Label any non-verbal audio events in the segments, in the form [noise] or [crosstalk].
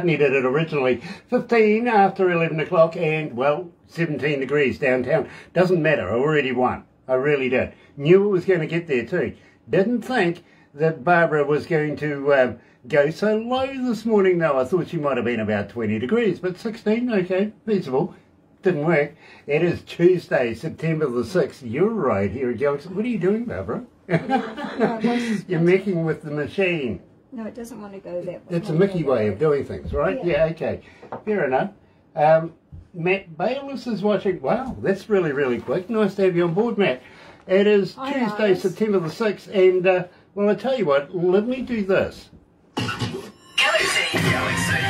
needed it originally. 15 after 11 o'clock and well 17 degrees downtown. Doesn't matter I already won. I really did. Knew it was going to get there too. Didn't think that Barbara was going to um, go so low this morning though. I thought she might have been about 20 degrees but 16 okay feasible. Didn't work. It is Tuesday September the 6th you're right here at what are you doing Barbara? [laughs] You're making with the machine no, it doesn't want to go that way. It's a Mickey way of doing things, right? Yeah, yeah okay. Fair enough. Um, Matt Bayliss is watching. Wow, that's really, really quick. Nice to have you on board, Matt. It is Hi, Tuesday, Alice. September the 6th, and, uh, well, I tell you what, let me do this. Galaxy, Galaxy.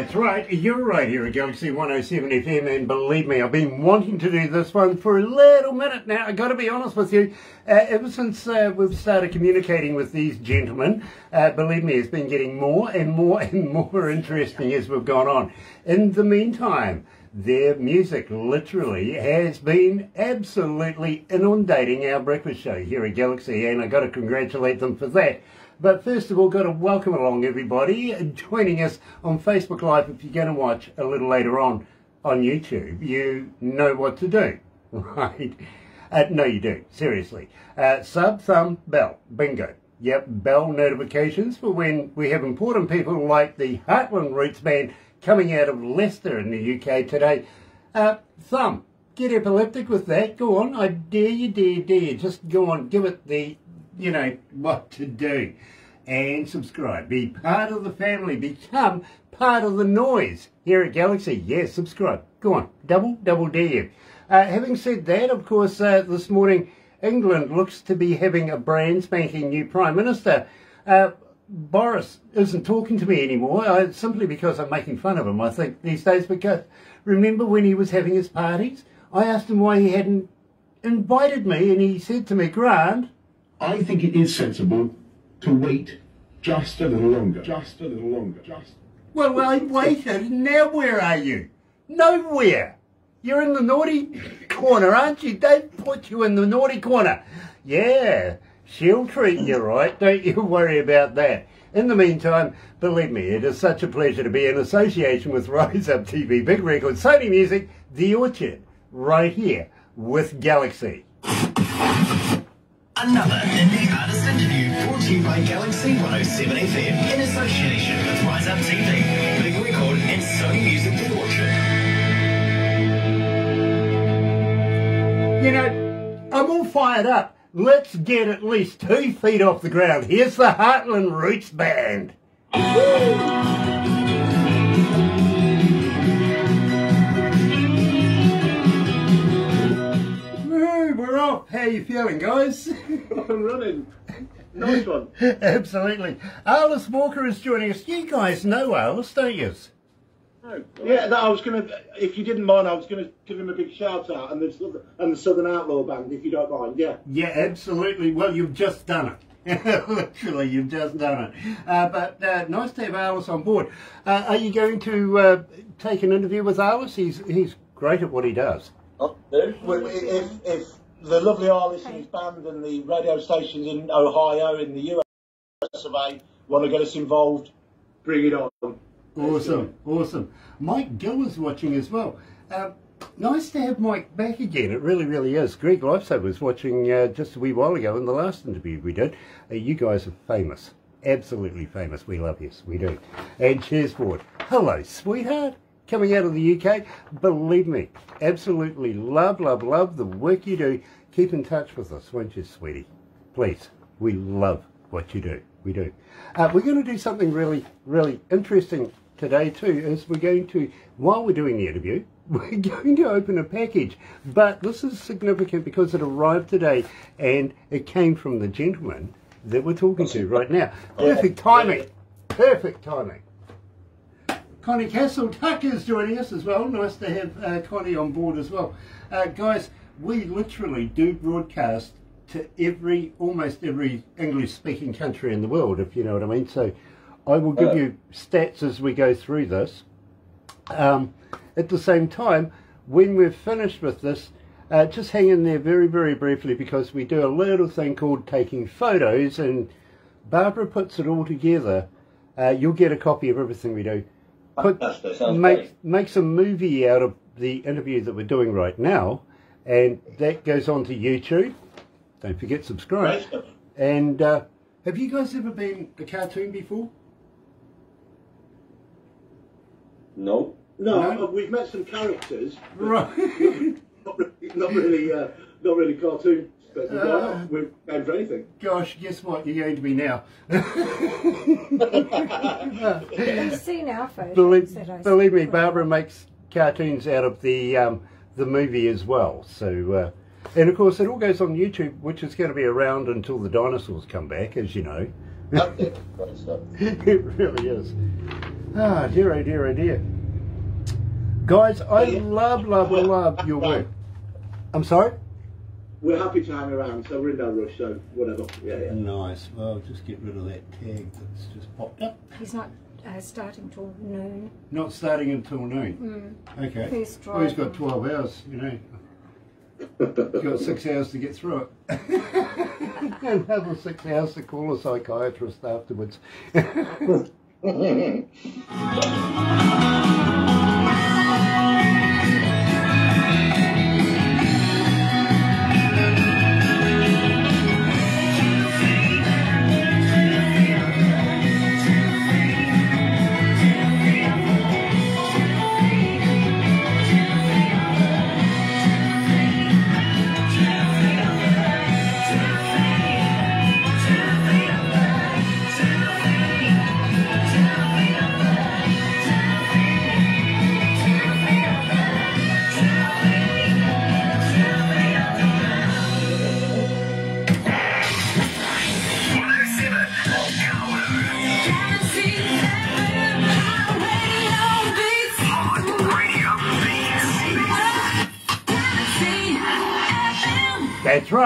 That's right, you're right here at Galaxy 107 FM, and believe me, I've been wanting to do this one for a little minute now. i got to be honest with you, uh, ever since uh, we've started communicating with these gentlemen, uh, believe me, it's been getting more and more [laughs] and more interesting as we've gone on. In the meantime, their music literally has been absolutely inundating our breakfast show here at Galaxy, and I've got to congratulate them for that. But first of all, got to welcome along everybody joining us on Facebook Live. If you're going to watch a little later on on YouTube, you know what to do, [laughs] right? Uh, no, you do, seriously. Uh, sub, thumb, bell, bingo. Yep, bell notifications for when we have important people like the Heartland Roots Band coming out of Leicester in the UK today. Uh, thumb, get epileptic with that. Go on, I dare you, dare, dare. Just go on, give it the you know what to do. And subscribe. Be part of the family. Become part of the noise here at Galaxy. Yes, subscribe. Go on. Double, double dare. Uh, having said that, of course, uh, this morning England looks to be having a brand spanking new Prime Minister. Uh, Boris isn't talking to me anymore, uh, simply because I'm making fun of him, I think, these days. Because remember when he was having his parties? I asked him why he hadn't invited me, and he said to me, Grant, I think it is sensible to wait just a little longer. Just a little longer. Just. Well, I waited. Now where are you? Nowhere. You're in the naughty [laughs] corner, aren't you? Don't put you in the naughty corner. Yeah, she'll treat you right. Don't you [laughs] worry about that. In the meantime, believe me, it is such a pleasure to be in association with [laughs] Rise Up TV, Big Record, Sony Music, The Orchard, right here with Galaxy. Another indie artist interview brought to you by Galaxy 107 FM in association with Rise Up TV, Big Record and Sony Music The Orchard. You know, I'm all fired up. Let's get at least two feet off the ground. Here's the Heartland Roots Band. Off. How are you feeling, guys? [laughs] I'm running. Nice one. [laughs] Absolutely. Alice Walker is joining us. You guys know Alice, don't you? No. Yeah, no, I was going to, if you didn't mind, I was going to give him a big shout out and the, and the Southern Outlaw Band, if you don't mind, yeah. Yeah, absolutely. Well, you've just done it. [laughs] Literally, you've just done it. Uh, but uh, nice to have Alice on board. Uh, are you going to uh, take an interview with Alice? He's he's great at what he does. Oh, if, if the lovely Alice and his band and the radio stations in Ohio, in the US of A, want to get us involved, bring it on. Awesome, awesome. Mike Gill is watching as well. Uh, nice to have Mike back again. It really, really is. Greg Lifesaver was watching uh, just a wee while ago in the last interview we did. Uh, you guys are famous. Absolutely famous. We love you. We do. And cheers for it. Hello, sweetheart coming out of the UK. Believe me, absolutely love, love, love the work you do. Keep in touch with us, won't you, sweetie? Please. We love what you do. We do. Uh, we're going to do something really, really interesting today too, is we're going to, while we're doing the interview, [laughs] we're going to open a package. But this is significant because it arrived today and it came from the gentleman that we're talking to right now. Perfect timing. Perfect timing. Connie Castle Tucker is joining us as well. Nice to have uh, Connie on board as well. Uh, guys, we literally do broadcast to every, almost every English speaking country in the world, if you know what I mean. So I will give uh, you stats as we go through this. Um, at the same time, when we're finished with this, uh, just hang in there very, very briefly because we do a little thing called taking photos and Barbara puts it all together. Uh, you'll get a copy of everything we do. Put, Fantastic. Make, great. makes a movie out of the interview that we're doing right now and that goes on to YouTube. Don't forget subscribe. Great. And uh, have you guys ever been a cartoon before? No. No, No? uh, we've met some characters, Right. [laughs] not really, not really, uh, not really cartoon. But Uh. We're game for anything. Gosh, guess what? You're going to be now. [laughs] [laughs] You've seen our photos believe, believe me. Barbara makes cartoons out of the um, the movie as well. So, uh, and of course, it all goes on YouTube, which is going to be around until the dinosaurs come back, as you know. Okay, great stuff. it really is. Ah, dear, oh dear, oh dear. Guys, I Yeah. love, love, love your work. I'm sorry. We're happy to hang around, so we're in no rush. So whatever. Yeah, yeah. Nice. Well, just get rid of that tag that's just popped up. He's not uh, starting till noon. Not starting until noon. Mm. Okay. He's Well, he's got 12 hours, you know. He's got six hours to get through it. [laughs] Another six hours to call a psychiatrist afterwards. [laughs]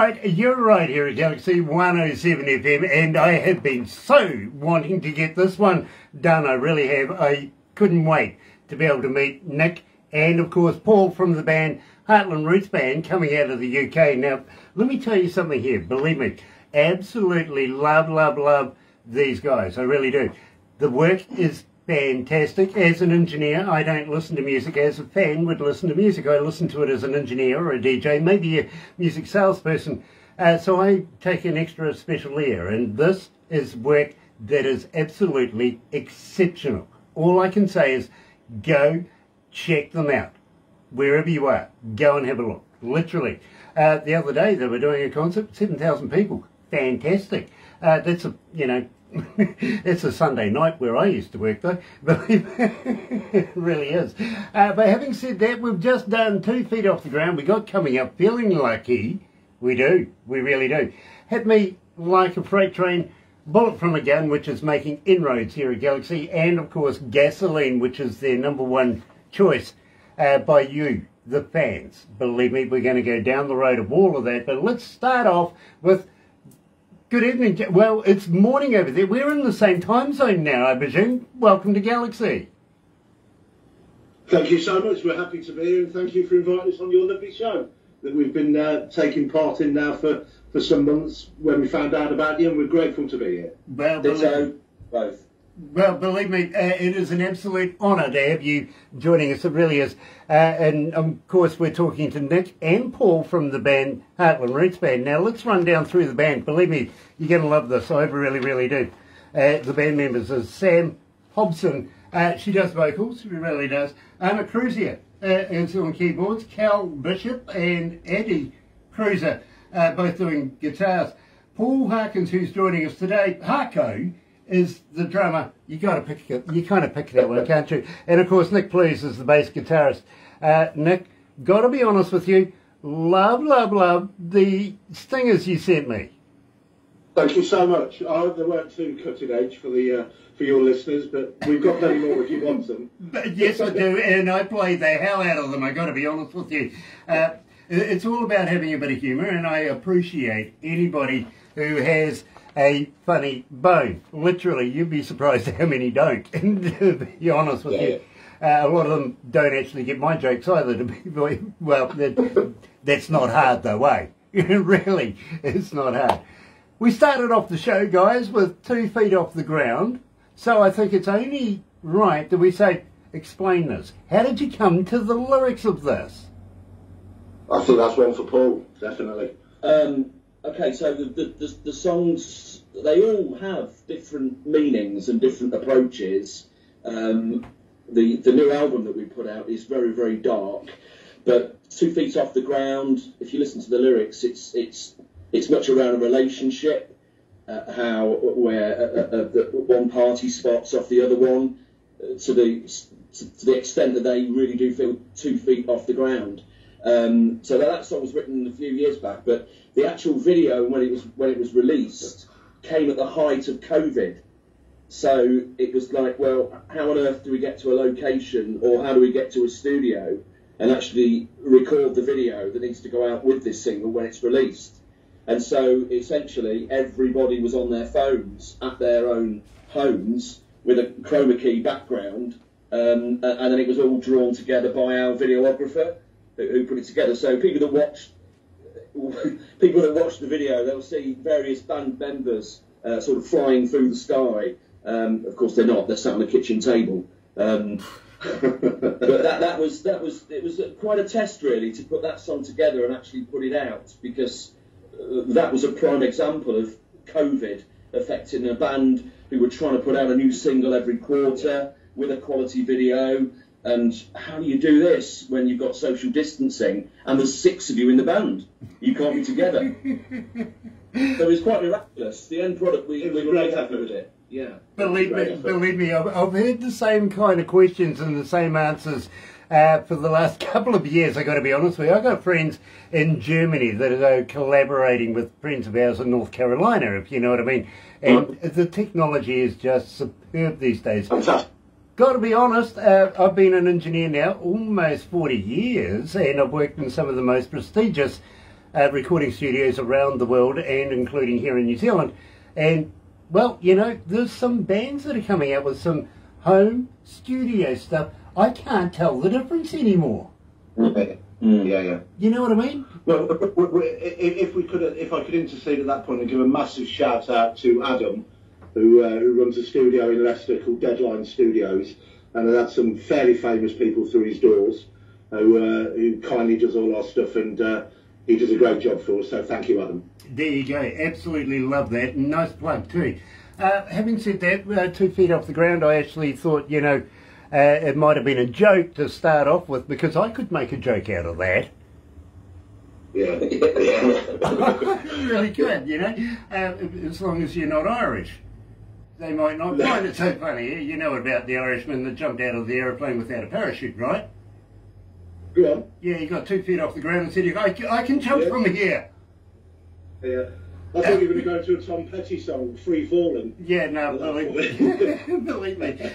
right, you're right here at Galaxy 107 FM, and I have been so wanting to get this one done. I really have. I couldn't wait to be able to meet Nick and, of course, Paul from the band Heartland Roots Band coming out of the UK. Now, let me tell you something here. Believe me, absolutely love, love, love these guys. I really do. The work is fantastic. As an engineer, I don't listen to music as a fan would listen to music. I listen to it as an engineer or a DJ, maybe a music salesperson. Uh, so I take an extra special ear, and this is work that is absolutely exceptional. All I can say is go check them out wherever you are, go and have a look. Literally. Uh, the other day they were doing a concert, 7,000 people. Fantastic. Uh, that's a, you know, [laughs] it's a Sunday night where I used to work though. [laughs] But it really is. Uh, but having said that, we've just done two feet off the ground. We got coming up feeling lucky. We do. We really do. Hit me like a freight train. Bullet from a gun, which is making inroads here at Galaxy, and of course gasoline, which is their number one choice uh, by you, the fans. Believe me, we're going to go down the road of all of that. But let's start off with good evening. Well, it's morning over there. We're in the same time zone now, I presume. Welcome to Galaxy. Thank you so much. We're happy to be here, and thank you for inviting us on your lovely show that we've been uh, taking part in now for, for some months. When we found out about you, and we're grateful to be here. Well, Ditto. Both. Well, believe me, uh, it is an absolute honour to have you joining us. It really is. Uh, and of course, we're talking to Nick and Paul from the band Heartland Roots Band. Now, let's run down through the band. Believe me, you're going to love this. I really, really do. Uh, the band members are Sam Hobson. Uh, she does vocals, she really does. Anna Cruzier uh, is on keyboards. Cal Bishop and Eddie Cruiser, uh, both doing guitars. Paul Harkins, who's joining us today, Harko, is the drummer. You got to pick it. You kind of pick that one, can't you? And of course, Nick Please is the bass guitarist. Uh, Nick, got to be honest with you, love, love, love the stingers you sent me. Thank you so much. I hope they weren't too cutting edge for the uh, for your listeners, but we've got plenty more if you want them. But yes, I do, and I play the hell out of them. I got to be honest with you. Uh, it's all about having a bit of humour, and I appreciate anybody who has a funny bone. Literally, you'd be surprised [laughs] how many don't. [laughs] to be honest with Yeah, you. Uh, a lot of them don't actually get my jokes either. To be [laughs] very- well, that, that's not hard though, eh? really, it's not hard. We started off the show, guys, with two feet off the ground. So I think it's only right that we say, explain this. How did you come to the lyrics of this? I think that's one for Paul, definitely. Um, okay, so the, the, the, the songs, they all have different meanings and different approaches. Um, the, the new album that we put out is very, very dark, but Two Feet Off the Ground, if you listen to the lyrics, it's, it's, it's much around a relationship, uh, how, where uh, uh, uh, one party spots off the other one, uh, to the, to the extent that they really do feel two feet off the ground. Um, so that, that song was written a few years back, but the actual video when it was when it was released came at the height of COVID. So it was like, well, how on earth do we get to a location, or how do we get to a studio and actually record the video that needs to go out with this single when it's released? And so essentially, everybody was on their phones at their own homes with a chroma key background, um, and then it was all drawn together by our videographer who, put it together. So people that watch [laughs] people that watch the video, they'll see various band members uh, sort of flying through the sky. Um, of course, they're not; they're sat on the kitchen table. Um, [laughs] but that, that was that was it was quite a test really to put that song together and actually put it out because uh, that was a prime example of COVID affecting a band who were trying to put out a new single every quarter with a quality video. And how do you do this when you've got social distancing and there's six of you in the band? You can't be together. [laughs] so it was quite miraculous. The end product, we, we were great happy with it. Yeah. Believe me, effort. believe me, I've, I've heard the same kind of questions and the same answers uh, for the last [laughs] couple of years. I've got to be honest with you. I've got friends in Germany that are collaborating with friends of ours in North Carolina, if you know what I mean. And the technology is just superb these days. Fantastic. Got to be honest, uh, I've been an engineer now almost 40 years, and I've worked in some of the most prestigious uh, recording studios around the world, and including here in New Zealand. And well, you know, there's some bands that are coming out with some home studio stuff. I can't tell the difference anymore. [laughs] Yeah, yeah. You know what I mean? Well, w- w- if if we could, if I could intercede at that point and give a massive shout out to Adam, who uh, who runs a studio in Leicester called Deadline Studios, and has had some fairly famous people through his doors, who uh, who kindly does all our stuff, and uh, he does a great job for us. So thank you, Adam. There you go. Absolutely love that. Nice plug too. Uh, having said that, uh, two feet off the ground, I actually thought, you know, uh, it might have been a joke to start off with because I could make a joke out of that. Yeah, yeah. [laughs] really good, you know, uh, as long as you're not Irish. They might not find it so funny. You know about the Irishman that jumped out of the aeroplane without a parachute, right? On. Yeah, he got two feet off the ground and said, I, can- I can jump Yeah. from here. Yeah. I thought you were going to go to a Tom Petty song, Free Falling. Yeah, no, believe me. [laughs] believe me.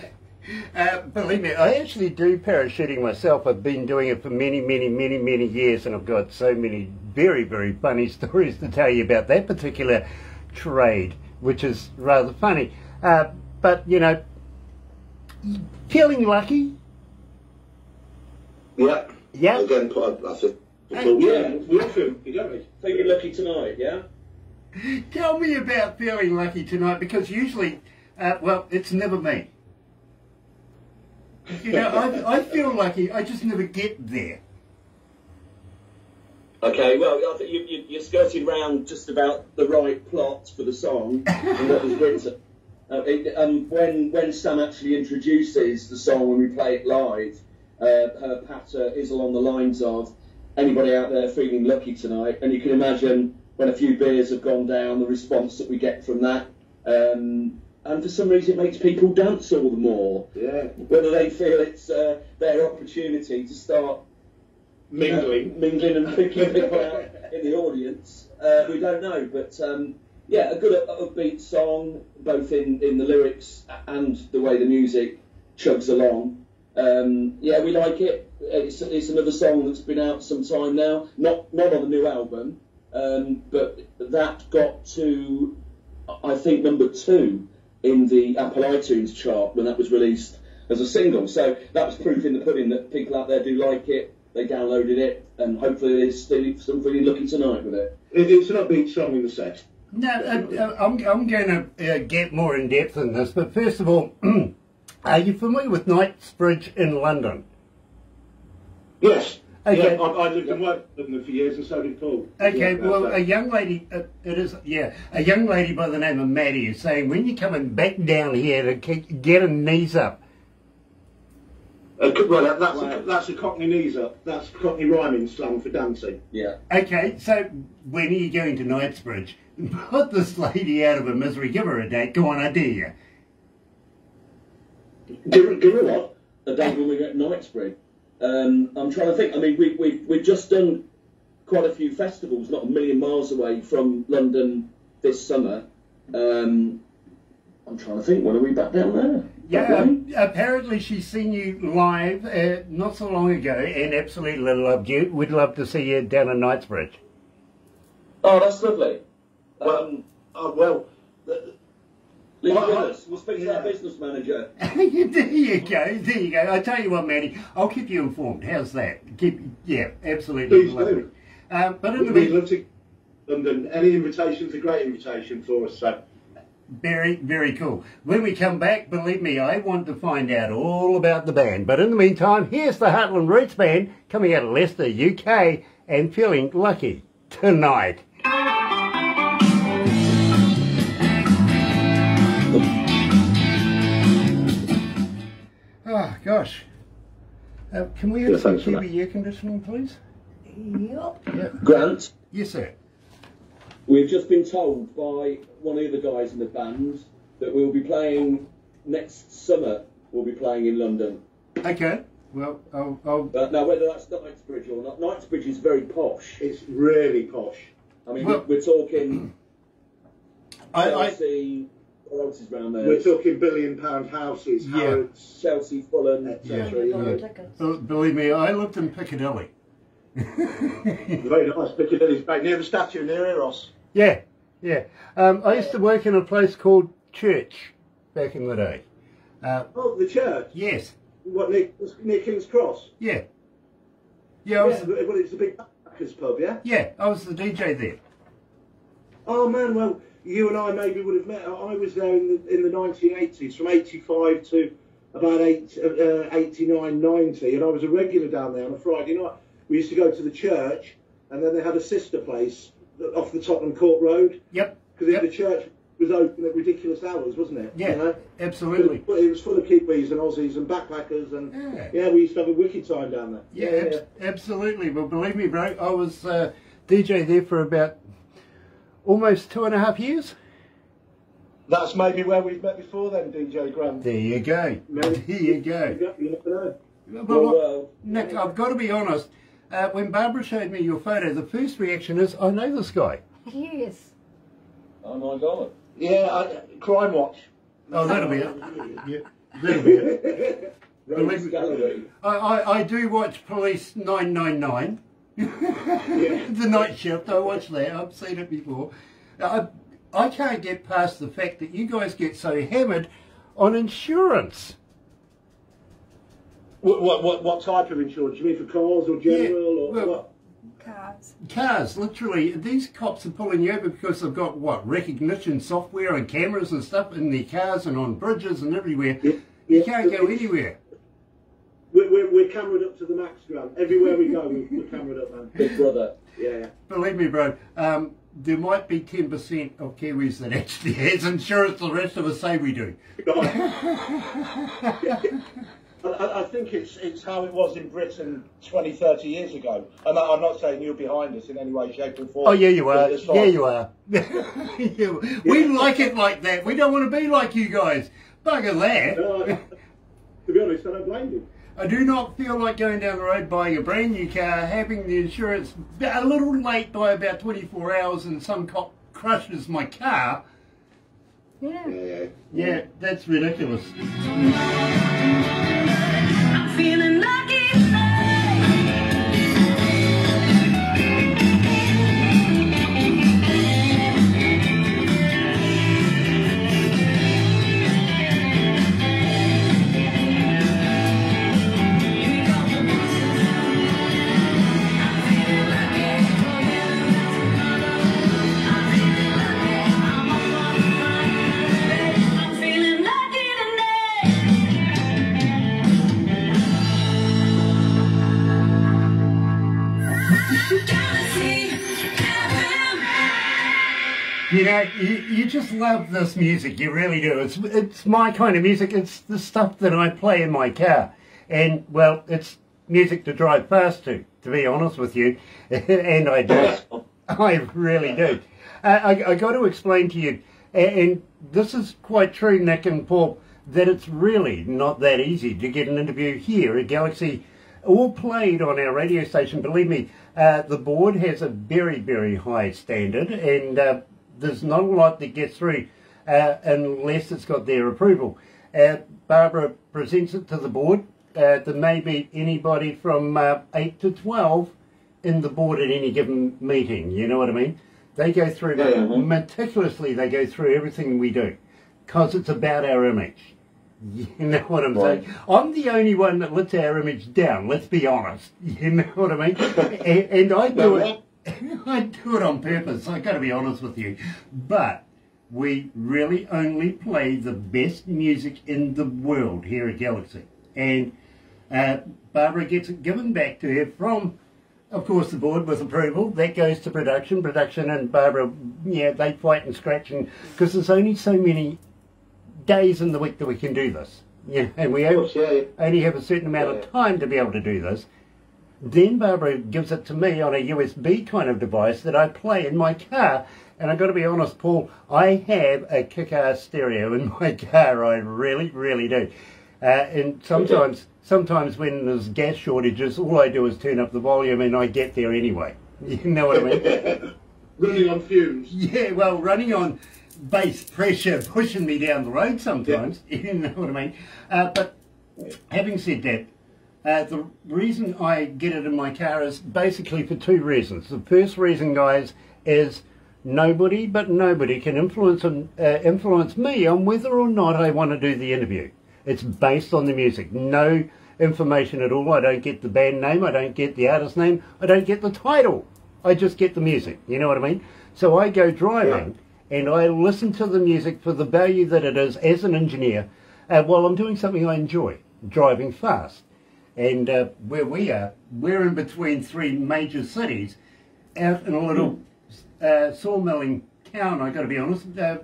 Uh, believe me, I actually do parachuting myself. I've been doing it for many, many, many, many years, and I've got so many very, very funny [laughs] stories to tell you about that particular trade, which is rather funny. Uh, but, you know, feeling lucky? Yeah. Yeah. Again, put a, I think. Yeah. we all feel, you don't we? Feeling lucky tonight, yeah? Tell me about feeling lucky tonight, because usually, uh, well, it's never me. You know, I, I feel lucky, I just never get there. Okay, well, I think you, you, you're skirting round just about the right plot for the song and what was written. Uh, it, um, when when Sam actually introduces the song when we play it live, uh, her patter is along the lines of anybody out there feeling lucky tonight, and you can imagine when a few beers have gone down, the response that we get from that. Um, and for some reason, it makes people dance all the more. Yeah. Whether they feel it's uh, their opportunity to start Mingling. uh, mingling and picking people out in the audience. Uh, we don't know, but um, yeah, a good up- upbeat song, both in, in the lyrics and the way the music chugs along. Um, yeah, we like it. It's, it's another song that's been out some time now, not not on the new album, um, but that got to I think number two in the Apple iTunes chart when that was released as a single. So that was proof in the pudding that people out there do like it. They downloaded it, and hopefully there's still some really lucky tonight with it. It, it's an upbeat song in the set. No, uh, uh, I'm, I'm going to uh, get more in depth in this, but first of all, [clears throat] are you familiar with Knightsbridge in London? Yes. Okay. Yeah, I, I lived and worked with them for years, and so did Paul. Okay, Yeah, well, that's a young lady, uh, it is, yeah, a young lady by the name of Maddie is saying when you're coming back down here to ke- get her knees up. Uh, well, that, that's, Wow. a, that's a Cockney knees up. That's Cockney rhyming slang for dancing. Yeah. Okay, so when are you going to Knightsbridge? [laughs] Put this lady out of her misery, give her a date, go on, I dare you. Give, her- give her what? a day when we go to Knightsbridge. Um, I'm trying to think. I mean, we, we, we've just done quite a few festivals, not a million miles away from London this summer. Um, I'm trying to think. When are we back down there? Yeah, um, apparently she's seen you live uh, not so long ago and absolutely loved you. We'd love to see you down in Knightsbridge. Oh, that's lovely. Well, Um, uh, well, the, leave it well, with I- us. We'll speak to yeah. our business manager. [laughs] there you go, there you go. I tell you what, Maddie, I'll keep you informed. How's that? Keep, yeah, absolutely Please lovely. do. Um, but in the we'd meantime, love to. London. Any invitation's a great invitation for us. So. Very, very cool. When we come back, believe me, I want to find out all about the band. But in the meantime, here's the Heartland Roots Band coming out of Leicester, UK, and feeling lucky tonight. Gosh. Uh, can we have Yeah, some thanks. TV air conditioning, please? Yup. Yeah. Grant, Yes, sir. we've just been told by one of the other guys in the band that we'll be playing next summer. We'll be playing in London. Okay. Well, I'll, I'll But now, whether that's Knightsbridge or not, Knightsbridge is very posh. It's really posh. I mean, Well- we're talking I, I, Chelsea. What else around there? We're talking billion pound houses, Yeah. Harrods. Chelsea, Fulham, Yeah. etc. you know. Tickets. Believe me, I lived in Piccadilly. [laughs] Very nice. Piccadilly's back near the statue near Eros. yeah, yeah. Um, I used to work in a place called Church back in the day. Uh, Oh, the church. yes, What near, near King's Cross? yeah. Yeah, I Yeah, was, well, it's a big backers pub, yeah. yeah, I was the DJ there. Oh man, well, you and I maybe would have met. I was there in the in the 1980s, from 85 to about eight, uh, 89, 90, and I was a regular down there on a Friday night. We used to go to the church, and then they had a sister place off the Tottenham Court Road Yep, because Yep. the church was open at ridiculous hours, wasn't it? yeah, You know? absolutely. But It was full of Kiwis and Aussies and backpackers, and Yeah. yeah, we used to have a wicked time down there. Yeah, abs- absolutely. Well, believe me, bro, I was uh, DJ there for about almost two and a half years. That's maybe where we've met before, then, DJ Grant. There you go. Maybe. [laughs] There you go. Yeah, you never know. But Well, what- well, Nick, I've got to be honest. Uh, when Barbara showed me your photo, the first reaction is, I know this guy. Yes. oh my god. Yeah, I, Crime Watch. Oh, that'll be it. [laughs] Yeah, that'll be it. [laughs] Rogues Gallery. I, I, I do watch Police 999. [laughs] the night shift, I watch that. I've seen it before. I, I can't get past the fact that you guys get so hammered on insurance. What, what, what, what type of insurance? You mean for cars or general Yeah, or well- what? Cars. Cars, literally, these cops are pulling you over because they've got what recognition software and cameras and stuff in their cars and on bridges and everywhere. Yeah, You can't go it's- anywhere. We're, we're, we're cameraed up to the max, Grant. Everywhere we go, we're, we're cameraed up, man. Big brother. Yeah, yeah. Believe me, bro. Um, there might be ten percent of Kiwis that actually has insurance. The rest of us say we do. I, [laughs] I I think it's it's how it was in Britain 20, 30 years ago. And I- I'm not saying you're behind us in any way, shape, or form. Oh yeah, you are. But as far Yeah, you are. [laughs] Yeah, we like it like that. We don't want to be like you guys. Bugger that. No, I- to be honest, I don't blame you. I do not feel like going down the road buying a brand new car, having the insurance a little late by about 24 hours, and some cop crushes my car. Yeah. Yeah, yeah. Yeah, that's ridiculous. You know, you, you just love this music, you really do. It's it's my kind of music. It's the stuff that I play in my car, and well, it's music to drive fast to. To be honest with you, [laughs] and I do. [laughs] I really do. Uh, I, I got to explain to you, a- and this is quite true, Nick and Paul, that it's really not that easy to get an interview here at Galaxy, all played on our radio station. Believe me, uh, the board has a very, very high standard, and uh, there's not a lot that gets through uh, unless it's got their approval. Uh, Barbara presents it to the board. Uh, there may be anybody from uh, 8 to 12 in the board at any given meeting, you know what I mean? They go through, Yeah, yeah. meticulously, they go through everything we do because it's about our image. You [laughs] know what I'm Right. saying? I'm the only one that lets our image down, let's be honest. [laughs] You know what I mean? [laughs] and, and I do it. [laughs] I do it on purpose. I got to be honest with you, but we really only play the best music in the world here at Galaxy, and uh, Barbara gets it given back to her from, of course, the board with approval. That goes to production. Production and Barbara, yeah, they fight and scratch, and because there's only so many days in the week that we can do this. Yeah, and we course, yeah, yeah. only have a certain amount Yeah. of time to be able to do this. Then Barbara gives it to me on a USB kind of device that I play in my car. And I've got to be honest, Paul, I have a kick-ass stereo in [laughs] my car. I really, really do. Uh, and sometimes, sometimes when there's gas shortages, all I do is turn up the volume and I get there anyway. [laughs] You know what I mean? Running on fumes. Yeah, well, running on bass pressure pushing me down the road sometimes. [laughs] You know what I mean? Uh, but having said that, uh, the reason I get it in my car is basically for two reasons. The first reason, guys, is nobody but nobody can influence um, uh, influence me on whether or not I want to do the interview. It's based on the music. No information at all. I don't get the band name. I don't get the artist name. I don't get the title. I just get the music. You know what I mean? So I go driving and I listen to the music for the value that it is as an engineer uh, while I'm doing something I enjoy, driving fast. And uh, where we are, we're in between three major cities, out in a little uh, sawmilling town. I've got to be honest, uh,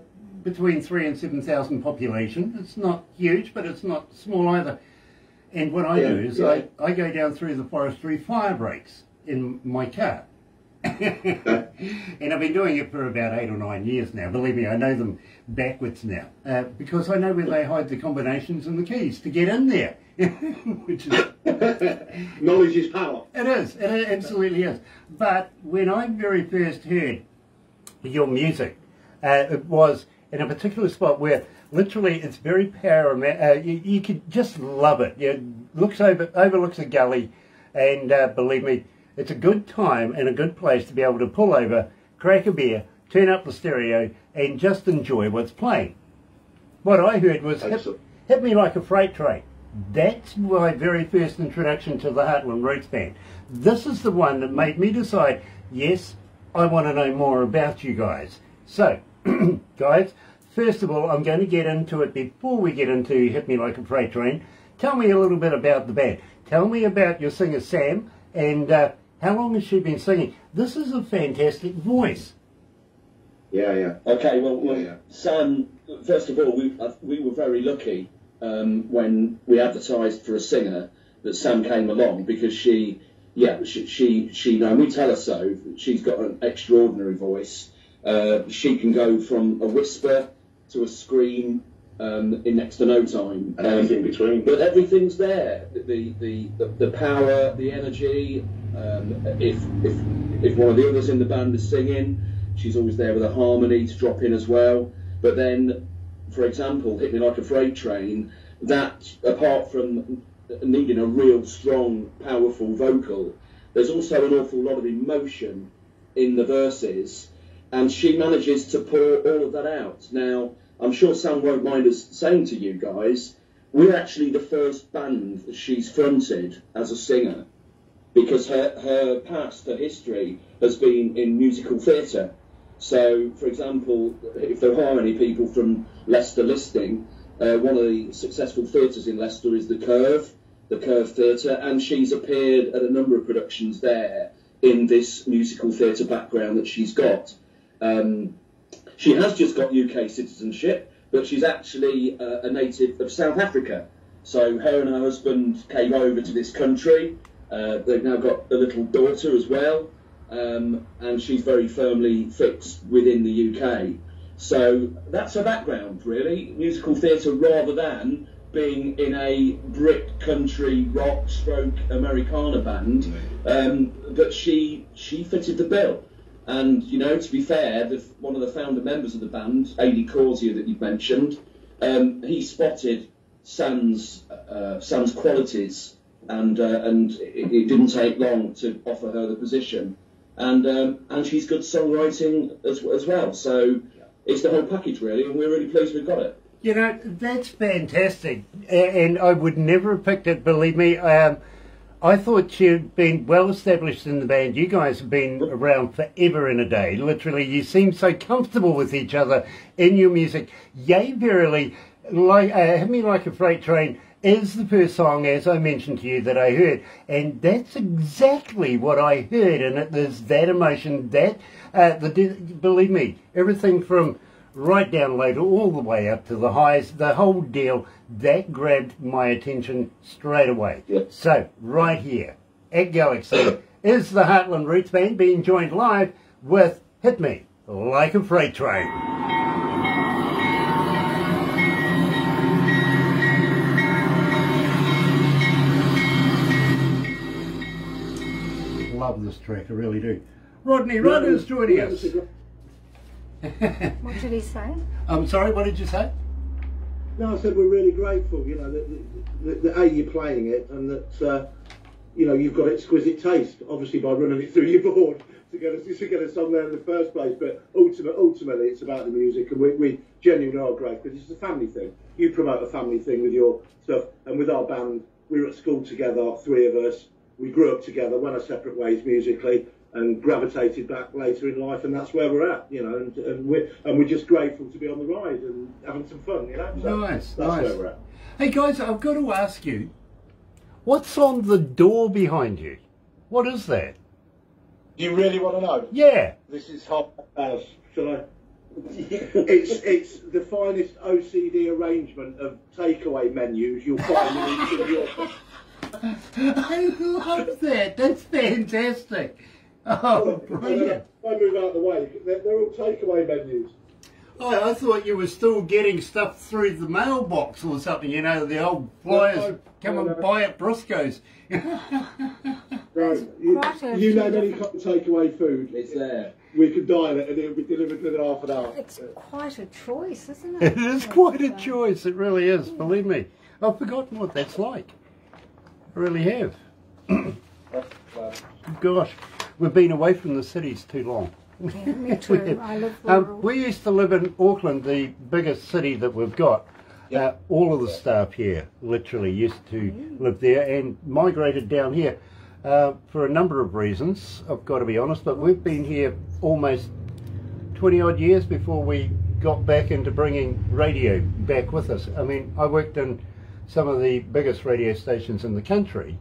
between three and seven thousand population. It's not huge, but it's not small either. And what I Yeah, do is yeah. I, I go down through the forestry fire breaks in my car. [laughs] and I've been doing it for about eight or nine years now. Believe me, I know them backwards now uh, because I know where they hide the combinations and the keys to get in there. [laughs] Which is [laughs] Knowledge is power. it is. It absolutely is. But when I very first heard your music, uh, it was in a particular spot where literally it's very paramount. Uh, you, you could just love it. It looks over overlooks a gully, and uh, believe me, it's a good time and a good place to be able to pull over, crack a beer, turn up the stereo, and just enjoy what's playing. What I heard was hit, hit me like a freight train. That's my very first introduction to the Heartland Roots Band. This is the one that made me decide, yes, I want to know more about you guys. So, [clears throat] guys, first of all, I'm going to get into it before we get into Hit Me Like a Freight Train. Tell me a little bit about the band. Tell me about your singer Sam and uh, how long has she been singing? This is a fantastic voice. Yeah, yeah. Okay, well, well Yeah. Sam, first of all, we, uh, we were very lucky um, when we advertised for a singer that Sam came along because she, yeah, she, she, she and we tell her so, she's got an extraordinary voice. Uh, she can go from a whisper to a scream um, in next to no time. And everything between. But everything's there. The the, the, the power, the energy. Um, if if if one of the others in the band is singing, she's always there with a harmony to drop in as well. But then, for example, hit me like a freight train. That apart from needing a real strong, powerful vocal, there's also an awful lot of emotion in the verses, and she manages to pour all of that out. Now, I'm sure Sam won't mind us saying to you guys, we're actually the first band that she's fronted as a singer because her, her past, her history has been in musical theatre. So, for example, if there are any people from Leicester listening, uh, one of the successful theatres in Leicester is the Curve, the Curve Theatre, and she's appeared at a number of productions there in this musical theatre background that she's got. Um, she has just got UK citizenship, but she's actually uh, a native of South Africa. So her and her husband came over to this country. Uh, they've now got a little daughter as well, um, and she's very firmly fixed within the UK. So that's her background, really, musical theatre rather than being in a Brit country rock stroke Americana band. Um, but she she fitted the bill. And you know, to be fair, the, one of the founder members of the band, Adi Corsia, that you've mentioned, um, he spotted Sam's uh, Sam's qualities, and uh, and it, it didn't take long to offer her the position, and um, and she's good songwriting as as well. So it's the whole package really, and we're really pleased we've got it. You know, that's fantastic. And I would never have picked it, believe me. Um, I thought you'd been well established in the band. You guys have been around forever and a day. Literally, you seem so comfortable with each other in your music. Yay, verily, like, uh, Hit Me Like a Freight Train is the first song, as I mentioned to you, that I heard. And that's exactly what I heard And it. There's that emotion, that, uh, the, believe me, everything from right down later all the way up to the highs, the whole deal, that grabbed my attention straight away. Yeah. So, right here at Galaxy [coughs] is the Heartland Roots Band being joined live with Hit Me Like a Freight Train. Love this track, I really do. Rodney Rogers joining us. What did he say? I'm sorry, what did you say? No, I said we're really grateful, you know, that, that, that A, you're playing it and that, uh, you know, you've got exquisite taste, obviously by running it through your board to get a, to get a song there in the first place. But ultimate, ultimately, it's about the music and we, we genuinely are grateful because it's a family thing. You promote a family thing with your stuff and with our band, we were at school together, three of us. We grew up together, went our separate ways musically and gravitated back later in life and that's where we're at, you know, and, and, we're, and we're just grateful to be on the ride and having some fun, you know. So Nice, that's nice. where we're at. Hey guys, I've got to ask you, what's on the door behind you? What is that? You really want to know? Yeah. This is hot house. Shall I? it's it's the finest OCD arrangement of takeaway menus you'll find in Eastern Europe. [laughs] Oh, I love that. That's fantastic. Oh, brilliant. I move out of the way, they're, they're all takeaway menus. Oh, I thought you were still getting stuff through the mailbox or something, you know, the old flyers, No, come no, and no. buy at Brusco's. [laughs] Right. You, quite a you few name any different- of takeaway food, It's there. we can dial it and it'll be delivered within half an hour. It's quite a choice, isn't it? It is quite a choice, it really is, believe me. I've forgotten what that's like. I really have. Gosh, we've been away from the cities too long. Yeah, me [laughs] We too. have. I live rural. Um, we used to live in Auckland, the biggest city that we've got. Uh, all of the staff here literally used to live there and migrated down here uh, for a number of reasons, I've got to be honest, but we've been here almost 20 odd years before we got back into bringing radio back with us. I mean, I worked in some of the biggest radio stations in the country,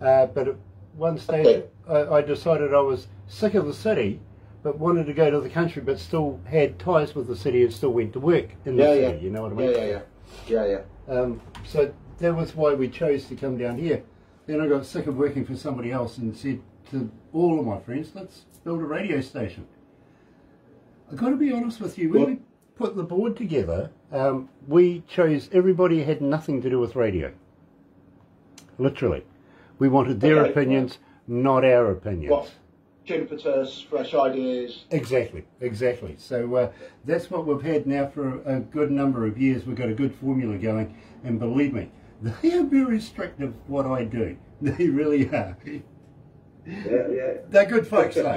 uh, but at one stage I, I decided I was sick of the city, but wanted to go to the country, but still had ties with the city and still went to work in the Yeah, city. yeah. You know what I mean? Yeah, yeah, yeah. Yeah, yeah. Um, so that was why we chose to come down here. Then I got sick of working for somebody else and said to all of my friends, let's build a radio station. I've got to be honest with you, when What? we put the board together, um, we chose everybody had nothing to do with radio. Literally. We wanted their Okay, opinions, not our opinions. What? Impetus, fresh ideas. Exactly, exactly. So uh, that's what we've had now for a, a good number of years. We've got a good formula going, and believe me, [laughs] they are very strict of what I do. [laughs] They really are. Yeah, yeah. They're good folks, [laughs] though.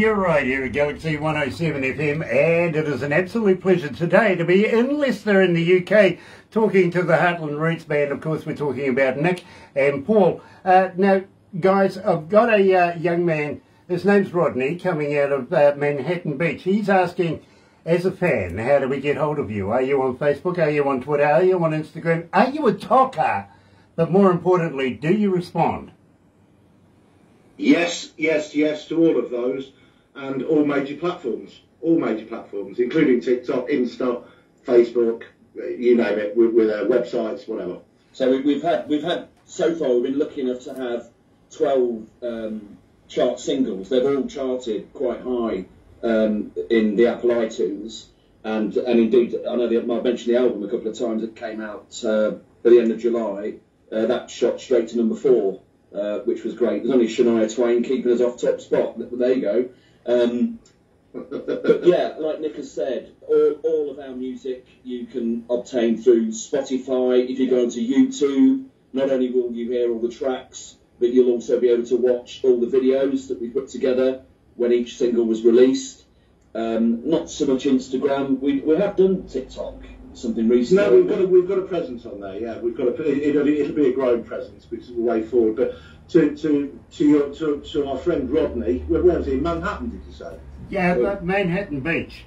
You're right here at Galaxy 107 FM, and it is an absolute pleasure today to be in Leicester in the UK talking to the Heartland Roots Band. Of course, we're talking about Nick and Paul. Uh, now, guys, I've got a uh, young man, his name's Rodney, coming out of uh, Manhattan Beach. He's asking, as a fan, how do we get hold of you? Are you on Facebook? Are you on Twitter? Are you on Instagram? Are you a talker? But more importantly, do you respond? Yes, yes, yes to all of those, and all major platforms, all major platforms, including TikTok, Insta, Facebook, you name it, with, with uh, websites, whatever. So we, we've had we've had so far we've been lucky enough to have twelve um, chart singles. They've all charted quite high um, in the Apple iTunes, and and indeed I know the, I mentioned the album a couple of times. It came out uh, at the end of July. Uh, that shot straight to number four, uh, which was great. There's only Shania Twain keeping us off top spot. There you go. Um, but yeah, like Nick has said, all, all of our music you can obtain through Spotify. If you go onto YouTube, not only will you hear all the tracks, but you'll also be able to watch all the videos that we put together when each single was released. Um, not so much Instagram. We, we have done TikTok, something recently. No, we've got a, we've got a presence on there. Yeah, we've got a. It, it'll, it'll be a growing presence, which is the way forward. But to to to your to, to our friend Rodney, where, where was he? Manhattan, did you say? Yeah, but Manhattan Beach.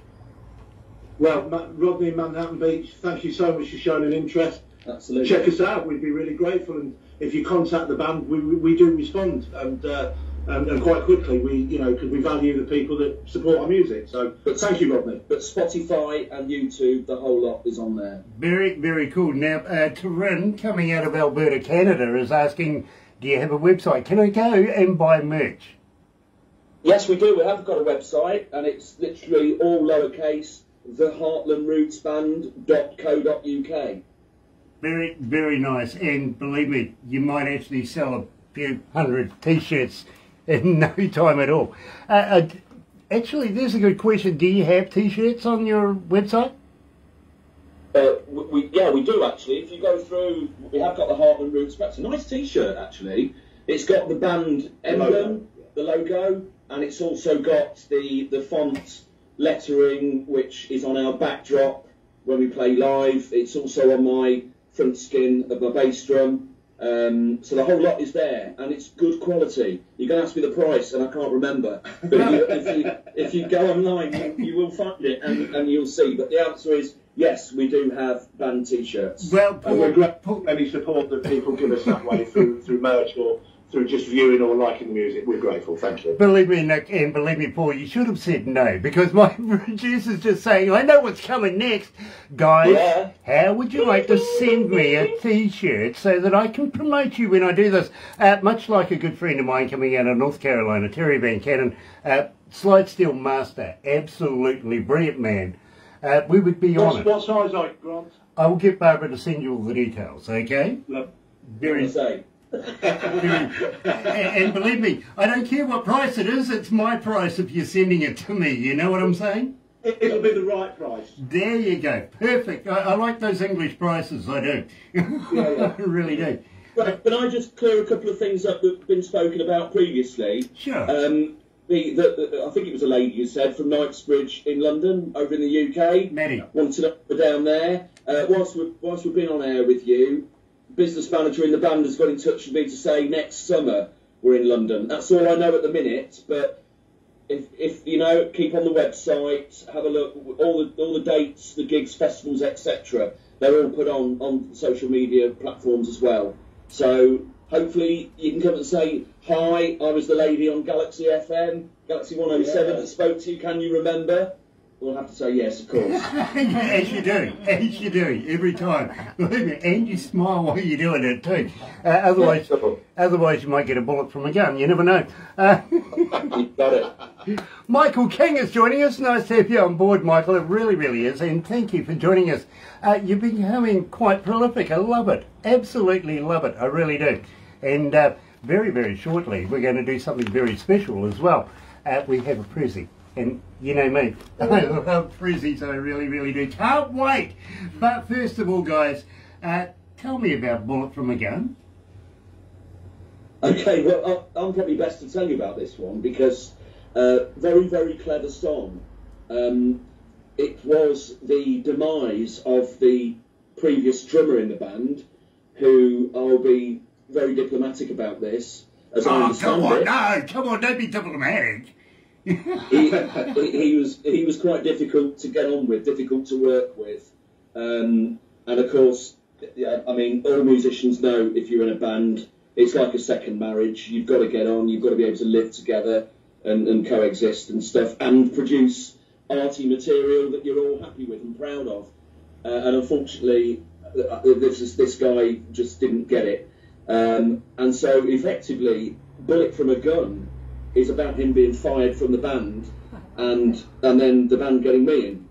Well, Ma- Rodney in Manhattan Beach, thank you so much for showing an interest. Absolutely. Check us out. We'd be really grateful. And if you contact the band, we, we, we do respond, and, uh, and and quite quickly. We you know because we value the people that support our music. So, but thank you, Rodney. But Spotify and YouTube, the whole lot is on there. Very, very cool. Now, uh, Turin, coming out of Alberta, Canada, is asking, do you have a website? Can I go and buy merch? Yes, we do. We have got a website, and it's literally all lowercase. TheHeartlandRootsBand.co.uk. Very, very nice. And believe me, you might actually sell a few hundred t-shirts in [laughs] no time at all. Uh, uh, actually, there's a good question. Do you have t-shirts on your website? Uh, we, yeah, we do actually. If you go through, we have got the Heartland Roots. It's a nice T-shirt actually. It's got the band emblem, the logo, and it's also got the the font lettering, which is on our backdrop when we play live. It's also on my front skin of my bass drum. Um, so the whole lot is there, and it's good quality. You're going to ask me the price, and I can't remember. But if you, if you, if you go online, you, you will find it, and, and you'll see. But the answer is yes, we do have band T-shirts. Well, And we're Paul, grateful for any support that people give us that way through through merch or through just viewing or liking the music. We're grateful. Thank you. believe me, Nick, and believe me, Paul, you should have said no because my [laughs] producer's just saying, I know what's coming next. Guys, Yeah. how would you like to send me a t-shirt so that I can promote you when I do this? Uh, much like a good friend of mine coming out of North Carolina, Terry Van Cannon, uh, slide steel master, absolutely brilliant man. Uh, we would be What, honoured. what size are you, Grant? I will get Barbara to send you all the details, okay? Love. Very, say. and, and believe me, I don't care what price it is, it's my price if you're sending it to me, you know what I'm saying? It, it'll be the right price. There you go, perfect. I, I like those English prices, I do. [laughs] I really do. Right, can I just clear a couple of things up that have been spoken about previously? Sure. Um, the, the, the, I think it was a lady who said from Knightsbridge in London, over in the UK. Maddie. Wanted to we're down there. Uh, whilst, we've, whilst we've been on air with you, business manager in the band has got in touch with me to say next summer we're in London. That's all I know at the minute, but if, if you know, keep on the website, have a look. All the all the dates, the gigs, festivals, etc. They're all put on on social media platforms as well. So hopefully you can come and say hi. I was the lady on Galaxy FM, Galaxy 107 Yeah. that spoke to you. Can you remember? We'll have to say yes, of course. [laughs] as you do, as you do, every time. Believe [laughs] me, and you smile while you're doing it too. Uh, otherwise, otherwise you might get a bullet from a gun. You never know. Uh, [laughs] you got it. Michael King is joining us. Nice to have you on board, Michael. It really, really is. And thank you for joining us. Uh, you're becoming quite prolific. I love it. Absolutely love it. I really do. And uh, very, very shortly, we're going to do something very special as well. Uh, we have a Prezi. And you know me, I love Prezzies. I really, really do. Can't wait. But first of all, guys, uh, tell me about Bullet from a Gun. Okay, well, I- I'm probably best to tell you about this one because Uh, very, very clever song. Um, it was the demise of the previous drummer in the band, who I'll be very diplomatic about this. As I Oh, understand come on, it, no, come on, don't be diplomatic. he, [laughs] he, he was he was quite difficult to get on with, difficult to work with, um, and of course, yeah, I mean, all musicians know if you're in a band, it's like a second marriage. You've got to get on, you've got to be able to live together and, and coexist and stuff, and produce arty material that you're all happy with and proud of. Uh, and unfortunately, uh, this this guy just didn't get it, um, and so effectively, bullet from a gun is about him being fired from the band and and then the band getting me in.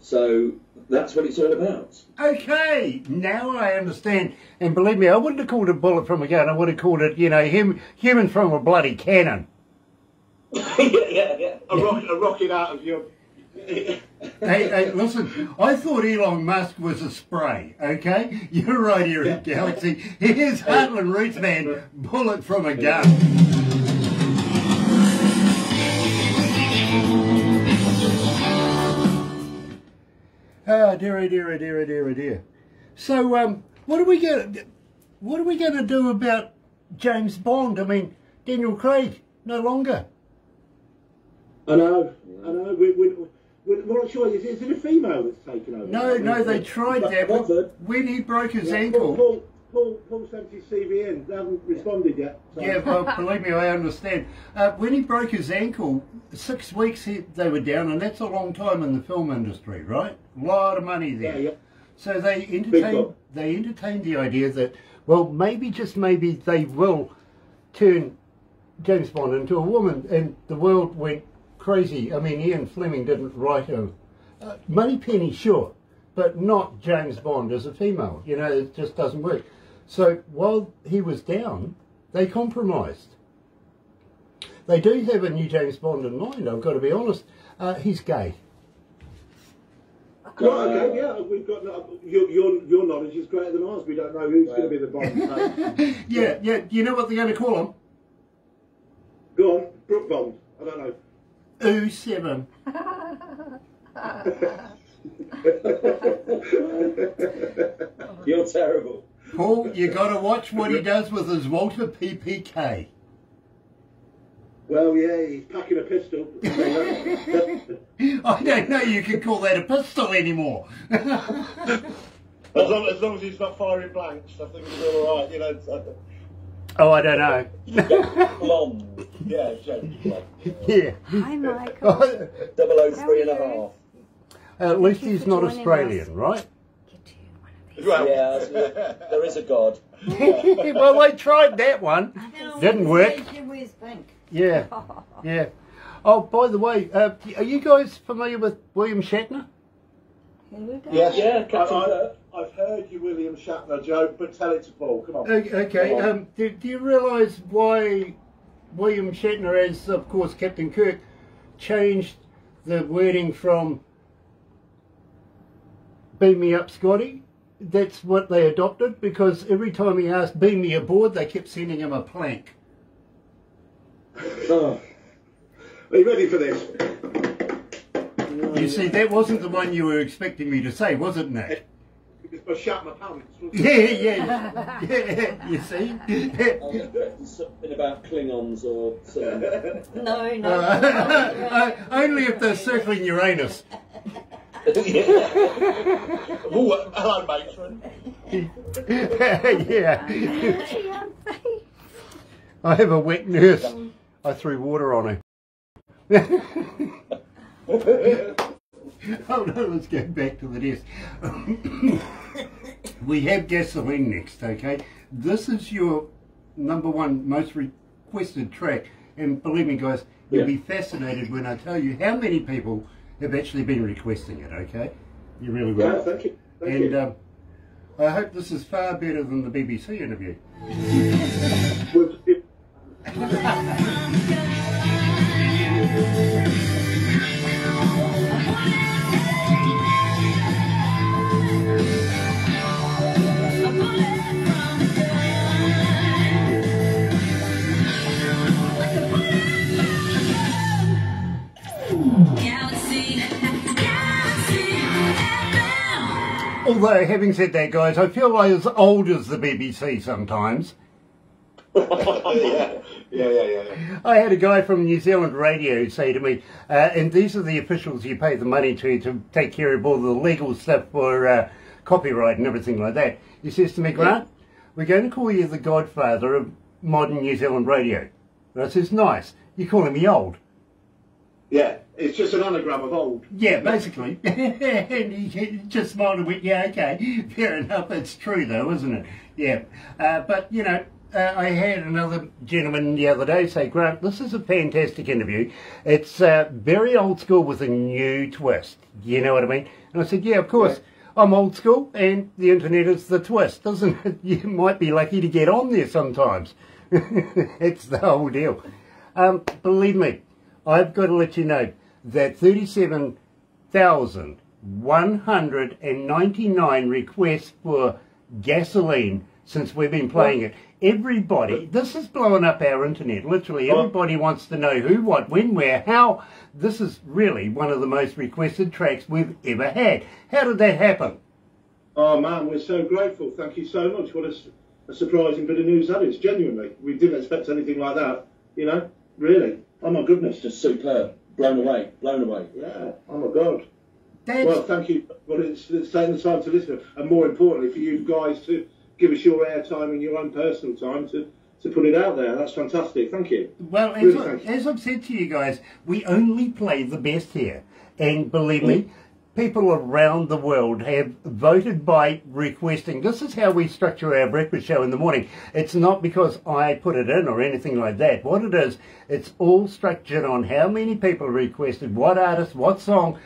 So that's what it's all about. Okay, now I understand. And believe me, I wouldn't have called it bullet from a gun. I would have called it, you know, him, human from a bloody cannon. [laughs] yeah, yeah, yeah. A, rock, a rocket out of your. Hey, hey, listen, I thought Elon Musk was a spray, okay? You're right here in Galaxy. Here's Heartland Roots Man, bullet from a gun. Ah, dear, dear, dear, dear, dear. So, um, what are we going? What are we going to do about James Bond? I mean, Daniel Craig no longer. I know, I know. We, we, we, we're not sure. Is, is it a female that's taken over? No, no, they tried that, but when he broke his Yeah, ankle. Paul, Paul, Paul, sent his CV in. They haven't responded yet. So. Yeah, well, [laughs] believe me, I understand. Uh, when he broke his ankle, six weeks he, they were down, and that's a long time in the film industry, right? A lot of money there. Yeah, yeah. So they entertained, they entertained the idea that, well, maybe, just maybe, they will turn James Bond into a woman, and the world went crazy. I mean, Ian Fleming didn't write a uh, Moneypenny, sure, but not James Bond as a female. You know, it just doesn't work. So while he was down, they compromised. They do have a new James Bond in mind, I've got to be honest. Uh, he's gay. Right, okay, yeah, we've got no- your, your your knowledge is greater than ours. We don't know who's going to be the Bond. [laughs] So. Yeah, yeah, you know what they're going to call him? Go on, Brooke Bond. I don't know. Ooh, seven. [laughs] You're terrible. Paul, you got to watch what he does with his Walther PPK. Well, yeah, he's packing a pistol. [laughs] [laughs] I don't know you can call that a pistol anymore. As long, as long as he's not firing blanks, I think it's all right. You know. So- oh, I don't know. Blonde. Yeah, James Blonde. yeah. Hi, Michael. Double O three and a half. At least he's not Australian, us. right? Get you one of these. Well, Yeah, there is a God. [laughs] well, they tried that one. Didn't work. Yeah, yeah. Oh, by the way, uh, are you guys familiar with William Shatner? Yes. Yeah, Captain I, Kirk. I've heard you, William Shatner joke, but tell it to Paul. Come on. Okay, Go on. um, do, do you realise why William Shatner, as of course Captain Kirk, changed the wording from Beam Me Up Scotty? That's what they adopted because every time he asked beam me aboard, they kept sending him a plank. Oh. Are you ready for this? You see, that wasn't the one you were expecting me to say, was it, Nick? Because I shat my pants. wasn't Yeah, yeah, yeah. [laughs] You see? I something about Klingons or something. No, no. Uh, [laughs] only if they're circling Uranus. [laughs] Ooh, hello, matron. yeah. I have a wet nurse. I threw water on her. [laughs] oh no, let's go back to the desk. [coughs] we have gasoline next, okay? This is your number one most requested track, and believe me, guys, you'll be fascinated when I tell you how many people have actually been requesting it, okay? You really will. Yeah, thank you. Thank And you. um, I hope this is far better than the BBC interview. [laughs] Although, having said that, guys, I feel like as old as the BBC sometimes. [laughs] yeah, yeah, yeah, yeah. I had a guy from New Zealand radio say to me, uh, and these are the officials you pay the money to to take care of all the legal stuff for uh, copyright and everything like that. He says to me, Grant, we're going to call you the godfather of modern New Zealand radio. And I says, nice. You're calling me old. Yeah, it's just an anagram of old. Yeah, basically. and he, he just smiled and went, yeah, okay, [laughs] fair enough. It's true, though, isn't it? Yeah. Uh, but, you know, uh, I had another gentleman the other day say, Grant, this is a fantastic interview. It's uh, very old school with a new twist. You know what I mean? And I said, yeah, of course. I'm old school, and the internet is the twist, isn't it? [laughs] You might be lucky to get on there sometimes. [laughs] it's the whole deal. Um, believe me, I've got to let you know that 37,199 requests for gasoline since we've been playing it. Everybody, this is blowing up our internet. Literally, everybody wants to know who, what, when, where, how. This is really one of the most requested tracks we've ever had. How did that happen? Oh man, we're so grateful. Thank you so much. What a surprising bit of news that is. Genuinely, we didn't expect anything like that. You know, really. Oh my goodness. Just superb. Blown away. Blown away. Yeah. Oh my god. That's, Well, thank you. Well, it's, it's taking the time to listen, and more importantly, for you guys to give us your airtime and your own personal time to, to put it out there. That's fantastic. Thank you. Well, as, I, you. as I've said to you guys, we only play the best here. And believe me, mm-hmm. People around the world have voted by requesting. This is how we structure our breakfast show in the morning. It's not because I put it in or anything like that. What it is, it's all structured on how many people requested, what artist, what song,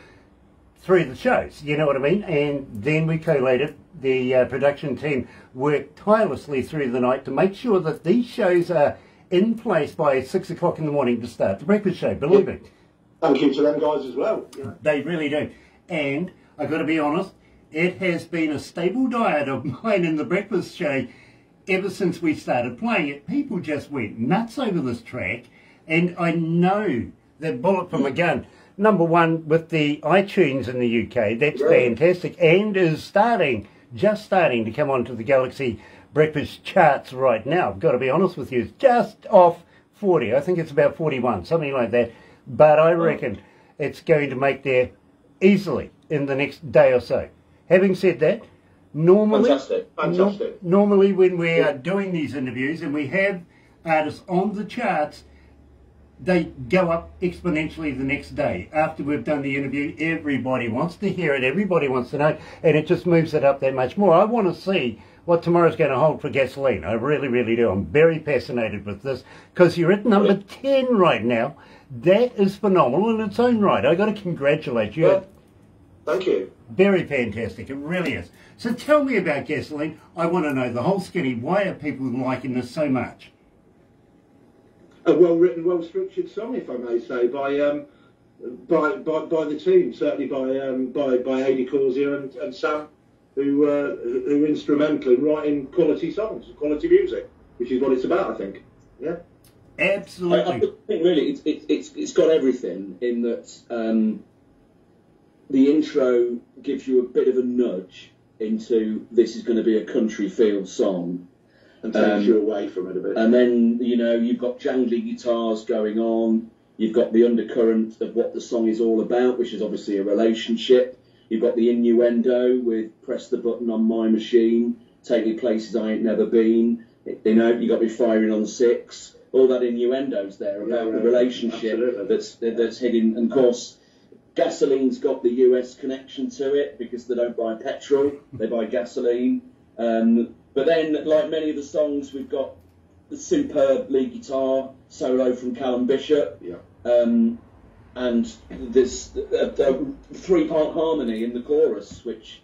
through the shows, you know what I mean? And then we collate it. The uh, production team worked tirelessly through the night to make sure that these shows are in place by six o'clock in the morning to start the breakfast show. Believe me, Thank you to them guys as well. Know. they really do. And I got to be honest, it has been a staple diet of [laughs] mine in the breakfast show ever since we started playing it. People just went nuts over this track, and I know that bullet from a gun. Number one with the iTunes in the UK. That's Right. fantastic, and is starting, just starting to come onto the Galaxy breakfast charts right now. I've got to be honest with you, it's just off 40. I think it's about 41, something like that. But I oh. reckon it's going to make there easily in the next day or so. Having said that, normally, Fantastic. Fantastic. no- normally when we are doing these interviews and we have artists on the charts, they go up exponentially the next day. After we've done the interview, everybody wants to hear it, everybody wants to know, and it just moves it up that much more. I want to see what tomorrow's going to hold for gasoline. I really, really do. I'm very fascinated with this because you're at number 10 right now. That is phenomenal in its own right. i got to congratulate you. Yeah. Thank you. Very fantastic. It really is. So tell me about gasoline. I want to know the whole skinny. Why are people liking this so much? A well-written, well-structured song, if I may say, by um, by, by by the team, certainly by um, by by Adi Corsia and, and Sam, who uh, who are instrumental in writing quality songs, quality music, which is what it's about, I think. Yeah. I, I think really it's, it's, it's, it's got everything in that um, the intro gives you a bit of a nudge into this is going to be a country feel song. And takes Um, you away from it a bit. And then, you know, you've got jangly guitars going on. You've got the undercurrent of what the song is all about, which is obviously a relationship. You've got the innuendo with press the button on my machine, take me places I ain't never been. You know, you've got me firing on six. All that innuendo's there about Yeah, the relationship absolutely. that's that's hidden. And of course, gasoline's got the US connection to it because they don't buy petrol, they buy gasoline. Um, but then, like many of the songs, we've got the superb lead guitar solo from Callum Bishop, yeah. um, and this uh, uh, three-part harmony in the chorus, which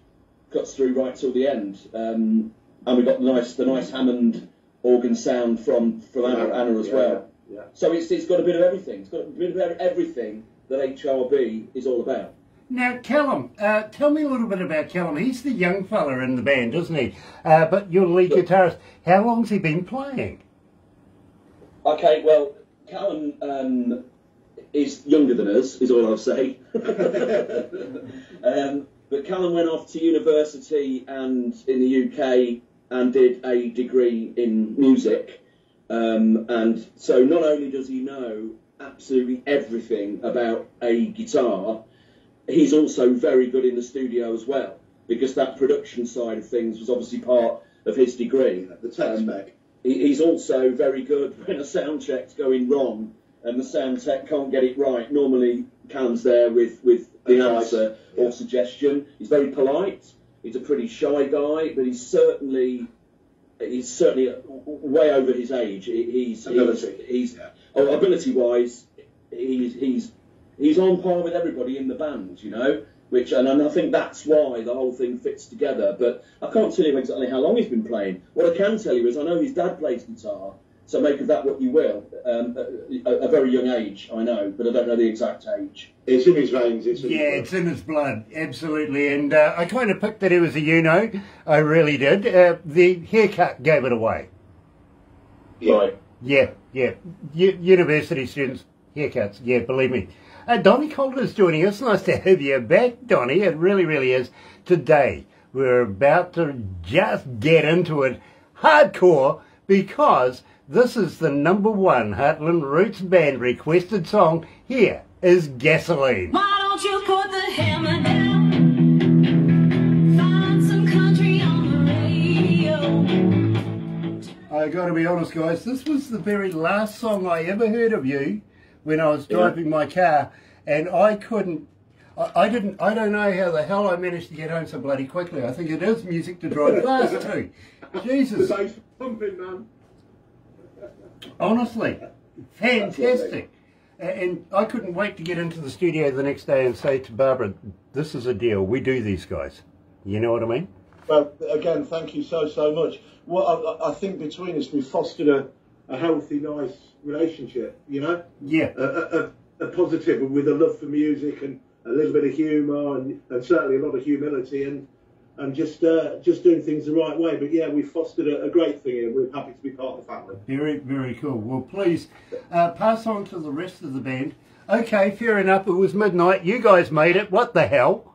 cuts through right till the end. Um, and we've got the nice, the nice Hammond organ sound from from Anna, Anna as Yeah, well. Yeah. So it's, it's got a bit of everything. It's got a bit of everything that HRB is all about. Now, Callum, uh, tell me a little bit about Callum. He's the young fella in the band, isn't he? Uh, but you're the lead guitarist. How long's he been playing? Okay, well, Callum um, is younger than us, is all I'll say. [laughs] [laughs] um, but Callum went off to university and in the UK and did a degree in music. Um, and so not only does he know absolutely everything about a guitar, he's also very good in the studio as well because that production side of things was obviously part of his degree. The tech Um, spec. he- He's also very good when a sound check's going wrong and the sound tech can't get it right. Normally, Callum's there with, with the answer yeah. or suggestion. He's very polite. He's a pretty shy guy, but he's certainly he's certainly way over his age. He- He's he's, Ability. he's Yeah. oh, ability wise, he's he's he's on par with everybody in the band, you know. Which and, and I think that's why the whole thing fits together. But I can't tell you exactly how long he's been playing. What I can tell you is I know his dad plays guitar, so make of that what you will. Um, a, a very young age, I know, but I don't know the exact age. It's in his veins. It's in Yeah, his it's in his blood, absolutely. And uh, I kind of picked that he was a you know, I really did. Uh, the haircut gave it away. Right. Yeah, yeah. U- university students, haircuts, yeah, believe me. Uh, Donny Calder's joining us. Nice to have you back, Donny. It really, really is. Today, we're about to just get into it hardcore because this is the number one Heartland Roots Band requested song. Here is Gasoline. Why don't you put the hammer down? Find some country on the radio. I got to be honest, guys. This was the very last song I ever heard of you when I was driving my car, and I couldn't. I, I didn't. I don't know how the hell I managed to get home so bloody quickly. I think it is music to drive fast [laughs] to. Jesus, The bass pumping, man. Honestly, fantastic. And I couldn't wait to get into the studio the next day and say to Barbara, "This is a deal. We do these guys." You know what I mean? Well, again, thank you so so much. Well, I, I think between us we've fostered a, a healthy, nice relationship. You know, Yeah. a, a, a, a positive with a love for music and a little bit of humour and, and certainly a lot of humility and and just uh, just doing things the right way. But yeah, we've fostered a, a great thing here. We're happy to be part of the family. Very, very cool. Well, please uh, pass on to the rest of the band. Okay, fair enough. It was midnight. You guys made it. What the hell?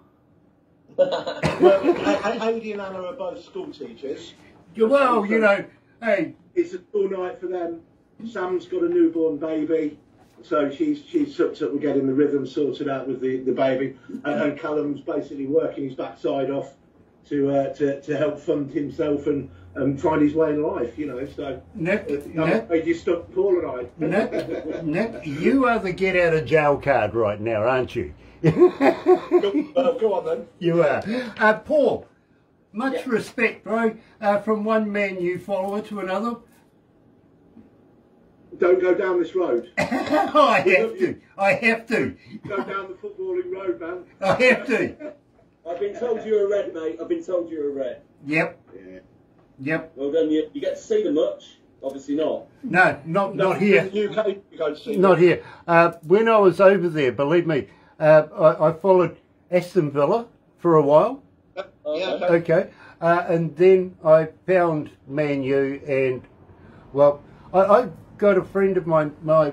well, A- A- Adi and Anna are both school teachers. Well, you know, hey, It's a school night for them. Sam's got a newborn baby, so she's she's sucked up with getting the rhythm sorted out with the, the baby, and, and Callum's basically working his backside off to uh, to, to help fund himself and, and find his way in life. You know, so Nick, uh, Nick, afraid you stuck Paul and I. Nick, Nick, you are the get out of jail card right now, aren't you? go, well, go on then. You are. Uh, Paul, much respect, bro. Uh, from one man you follower to another. Don't go down this road. [laughs] I have to. I have to. Go down the footballing road, man. I have to. [laughs] I've been told you're a red, mate. I've been told you're a red. Yep. Yeah. Yep. Well done. You, you get to see them much? Obviously not. No, not No, not here. UK, you go to see Not them. here. Uh, when I was over there, believe me, uh, I, I followed Aston Villa for a while. Yeah, okay. Okay. Uh, and then I found Man U, and well, I, I got a friend of mine, my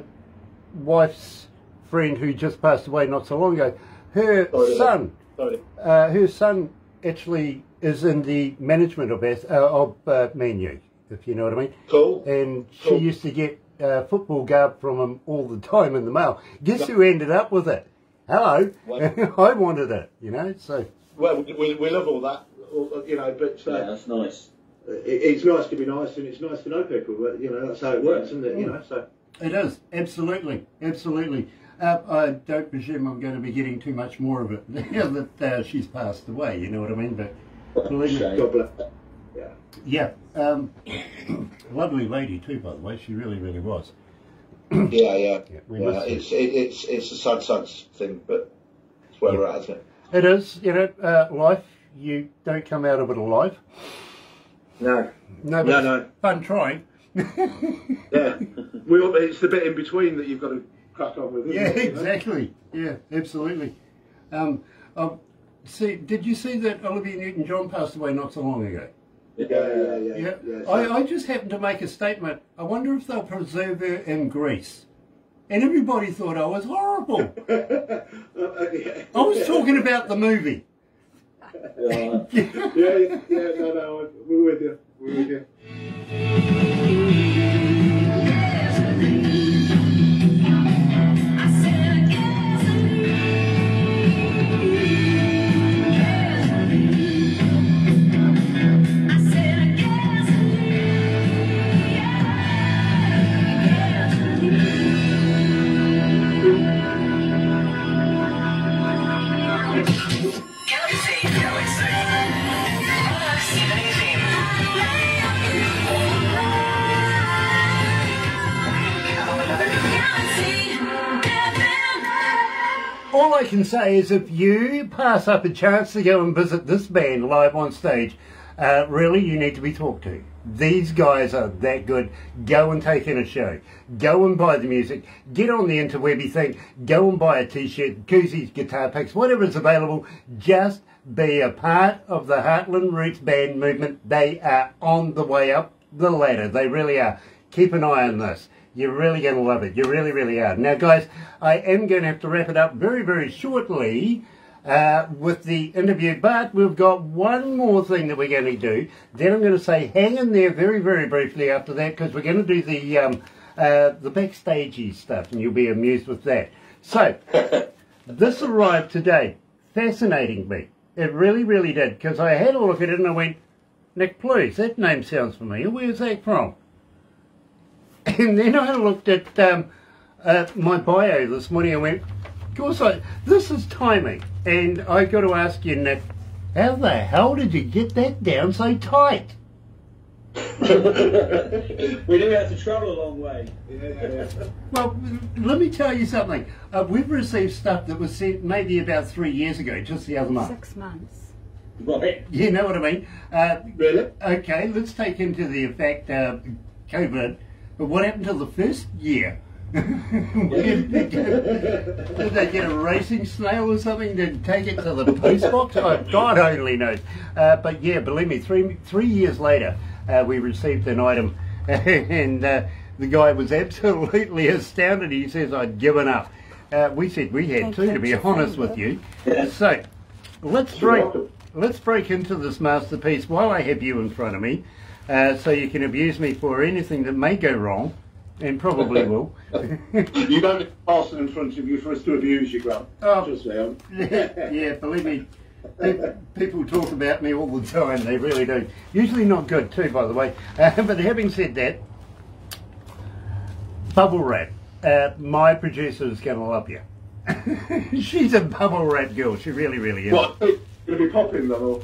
wife's friend who just passed away not so long ago. Her Sorry to son, Sorry. uh, her son actually is in the management of As- uh, of uh, Man U, if you know what I mean. Cool. And she Cool. used to get uh, football garb from him all the time in the mail. Guess who ended up with it? Hello, [laughs] I wanted it, you know. So Well, we, we love all that, all- you know, but uh, Yeah, that's nice. it, it's nice to be nice and it's nice to know people. But, you know, that's how it works, isn't it? You know, so It is, absolutely, absolutely. Uh, I don't presume I'm going to be getting too much more of it [laughs] now that uh, she's passed away, you know what I mean? But believe me, God bless. her. Yeah. yeah, um, [coughs] lovely lady too, by the way, she really, really was. [coughs] Yeah, yeah. Yeah, yeah, it's it, it's it's a sad, sad thing, but it's where we're at, isn't it? It is, you know, uh, life, you don't come out of it alive. No. No, but No, no. fun trying. [laughs] Yeah. we it's the bit in between that you've got to crack on with. isn't Yeah, you know? exactly. Yeah, absolutely. Um, um, see, did you see that Olivia Newton-John passed away not so long ago? Yeah, yeah, yeah. Yeah, yeah, so- I, I just happened to make a statement. I wonder if they'll preserve her in Greece. And everybody thought I was horrible. [laughs] Uh, uh. I was talking about the movie. Yeah. yeah, yeah, no, no, we're with you. We're with you. All I can say is if you pass up a chance to go and visit this band live on stage, uh, really you need to be talked to. These guys are that good. Go and take in a show. Go and buy the music. Get on the interwebby thing. Go and buy a t-shirt, koozies, guitar picks, whatever is available. Just be a part of the Heartland Roots Band movement. They are on the way up the ladder. They really are. Keep an eye on this. You're really going to love it. You really, really are. Now, guys, I am going to have to wrap it up very, very shortly uh, with the interview, but we've got one more thing that we're going to do. Then I'm going to say hang in there very, very briefly after that because we're going to do the um, uh, the backstagey stuff, and you'll be amused with that. So, [laughs] this arrived today, fascinating me. It really, really did because I had a look at it and I went, Nick Please, that name sounds familiar. Where's that from? [laughs] And then I looked at um, uh, my bio this morning and went, of course, I, this is timing. And I got to ask you, Nick, how the hell did you get that down so tight? [laughs] we do have to travel a long way. [laughs] Well, let me tell you something. Uh, we've received stuff that was sent maybe about three years ago, just the other month. Six months. Right. You know what I mean? Uh, Really? okay, let's take into the effect uh, COVID. But what happened to the first year? [laughs] did, they get, did they get a racing snail or something to take it to the post box? Oh, God only knows. Uh, but yeah, believe me, three three years later, uh, we received an item, [laughs] and uh, the guy was absolutely astounded. He says, "I'd given up." Uh, we said we had Thank too, to be honest with you. So let's break let's break into this masterpiece while I have you in front of me, uh, so you can abuse me for anything that may go wrong, and probably will. [laughs] You don't pass it in front of you for us to abuse you, Grant. Oh. Just now. [laughs] yeah, believe me, people talk about me all the time. They really do. Usually not good too, by the way. Uh, [laughs] but having said that, bubble wrap. Uh, my producer is going to love you. She's a bubble wrap girl. She really, really is. What? Going to be popping or?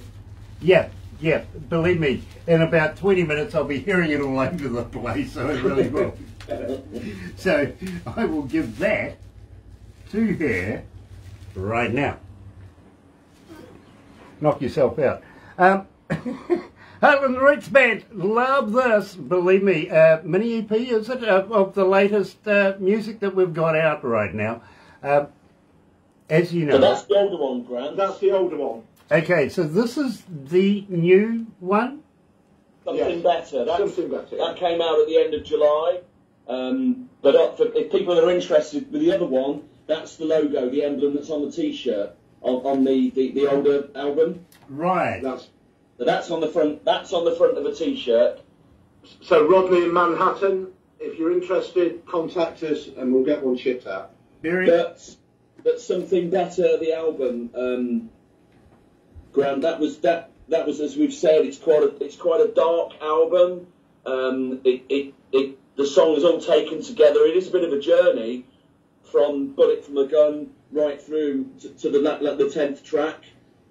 Yeah, yeah. Believe me, in about 20 minutes I'll be hearing it all over the place. So it really will. [laughs] so I will give that to her right now. Knock yourself out. Um, [laughs] Heartland Roots Band, love this. Believe me, uh, mini EP is it uh, of the latest uh, music that we've got out right now. Um, as you know, But that's the older one, Grant. That's the older one. Okay. So this is the new one. Something Yes. better. That's, Something better. That came out at the end of July. Um, but uh, for, if people are interested with the other one, that's the logo, the emblem that's on the T-shirt on, on the, the, the older album. Right. That's So that's on the front. That's on the front of a T-shirt. so Rodney in Manhattan. If you're interested, contact us and we'll get one shipped out. Very. But but something better. The album, um, Grant. That was that. That was as we've said. It's quite a. It's quite a dark album. Um, it, it, it, the songs all taken together. It is a bit of a journey from Bullet from the Gun right through to, to the la- the tenth track,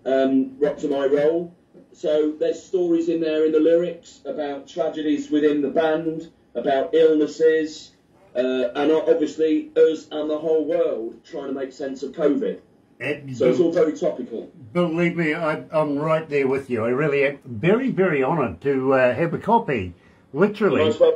um, Rock to My Roll. So there's stories in there in the lyrics about tragedies within the band, about illnesses, uh, and obviously us and the whole world trying to make sense of COVID. So it's all very topical. Believe me, I, I'm right there with you. I really am very, very honoured to uh, have a copy, literally. One.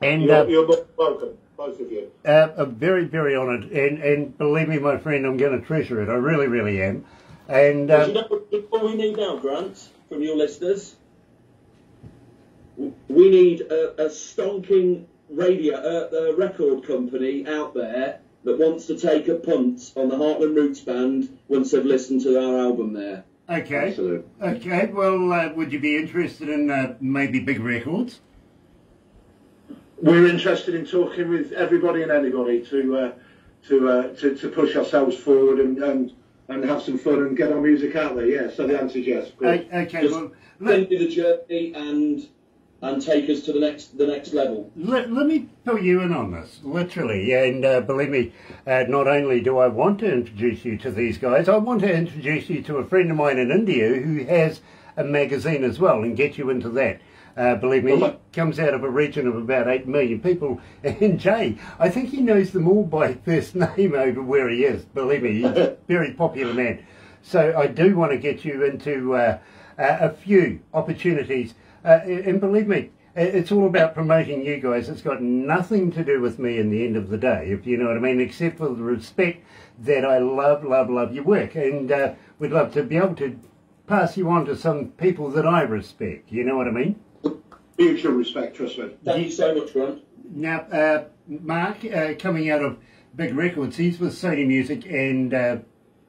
And You're, uh, you're most welcome, both of you. uh, I'm very, very honoured. And, and believe me, my friend, I'm going to treasure it. I really, really am. And Do you know what we need now, Grant, from your listeners? We need a, a stonking radio uh, uh, record company out there that wants to take a punt on the Heartland Roots Band once they've listened to our album there. Okay. Absolutely. Okay. Well, uh, would you be interested in uh, maybe big records? We're interested in talking with everybody and anybody to uh, to, uh, to to push ourselves forward and, and and have some fun and get our music out there. Yeah. So the answer is yes. O- Okay. Just Well, let, the journey and and take us to the next the next level. let, let me fill you in on this, literally. And uh, believe me, uh, not only do I want to introduce you to these guys, I want to introduce you to a friend of mine in India who has a magazine as well and get you into that. Uh, believe me, he comes out of a region of about 8 million people. And Jay, I think he knows them all by [laughs] first name over where he is. Believe me, he's a [laughs] very popular man. So I do want to get you into uh, uh, a few opportunities. Uh, and believe me, it's all about promoting you guys. It's got nothing to do with me in the end of the day, if you know what I mean, except for the respect that I love, love, love your work. And uh, we'd love to be able to pass you on to some people that I respect. You know what I mean? Mutual respect. Trust me. Thank you so much, Grant. Now, uh, Mark, uh, coming out of Big Records, he's with Sony Music and uh,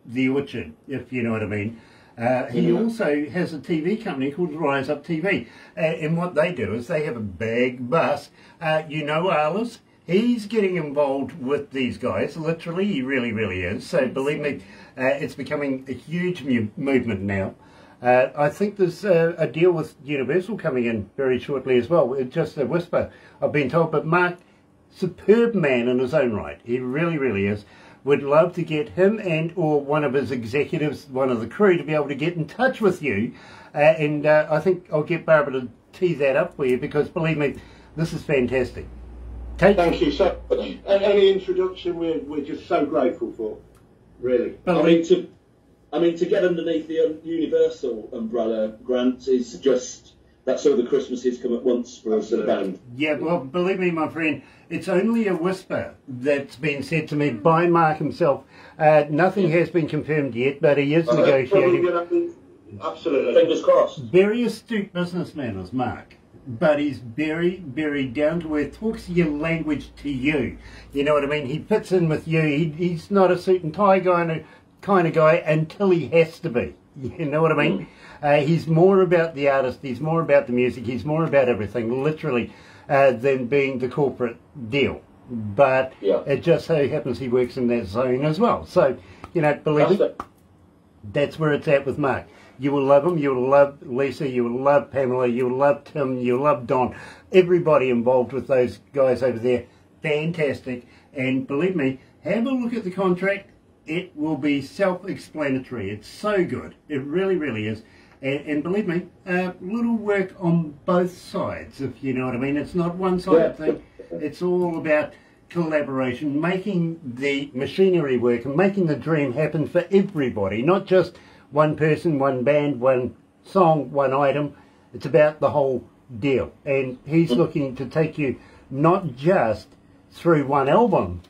The Orchard, if you know what I mean. Uh, he also has a TV company called Rise Up TV. Uh, and what they do is they have a big bus. Uh, you know Alice? He's getting involved with these guys, literally, he really, really is. So believe me, uh, it's becoming a huge mu- movement now. Uh, I think there's uh, a deal with Universal coming in very shortly as well. It's just a whisper, I've been told. But Mark, superb man in his own right. He really, really is. Would love to get him and or one of his executives, one of the crew, to be able to get in touch with you. Uh, and uh, I think I'll get Barbara to tee that up for you because believe me, this is fantastic. Take Thank you so much. Any introduction, we're we're just so grateful for. Really. I mean to, I mean to get underneath the Universal umbrella, Grant is just that's all the Christmases come at once for us at the band. Yeah, well, believe me, my friend, it's only a whisper that's been said to me by Mark himself. Uh, nothing has been confirmed yet, but he is Probably negotiating. Absolutely. Fingers crossed. Very astute businessman is Mark, but he's very, very down to earth. Talks your language to you. You know what I mean? He fits in with you. He, he's not a suit and tie guy, kind of guy until he has to be. [laughs] You know what I mean? Uh, he's more about the artist. He's more about the music. He's more about everything, literally, uh, than being the corporate deal. But Yeah. it just so happens he works in that zone as well. So, you know, believe That's me, it. that's where it's at with Mark. You will love him. You will love Lisa. You will love Pamela. You will love Tim. You will love Don. Everybody involved with those guys over there, fantastic. And believe me, have a look at the contract. It will be self-explanatory. It's so good. It really, really is. And, and believe me, uh, little work on both sides, if you know what I mean. It's not one-sided Yeah. thing. It's all about collaboration, making the machinery work and making the dream happen for everybody, not just one person, one band, one song, one item. It's about the whole deal. And he's looking to take you not just through one album,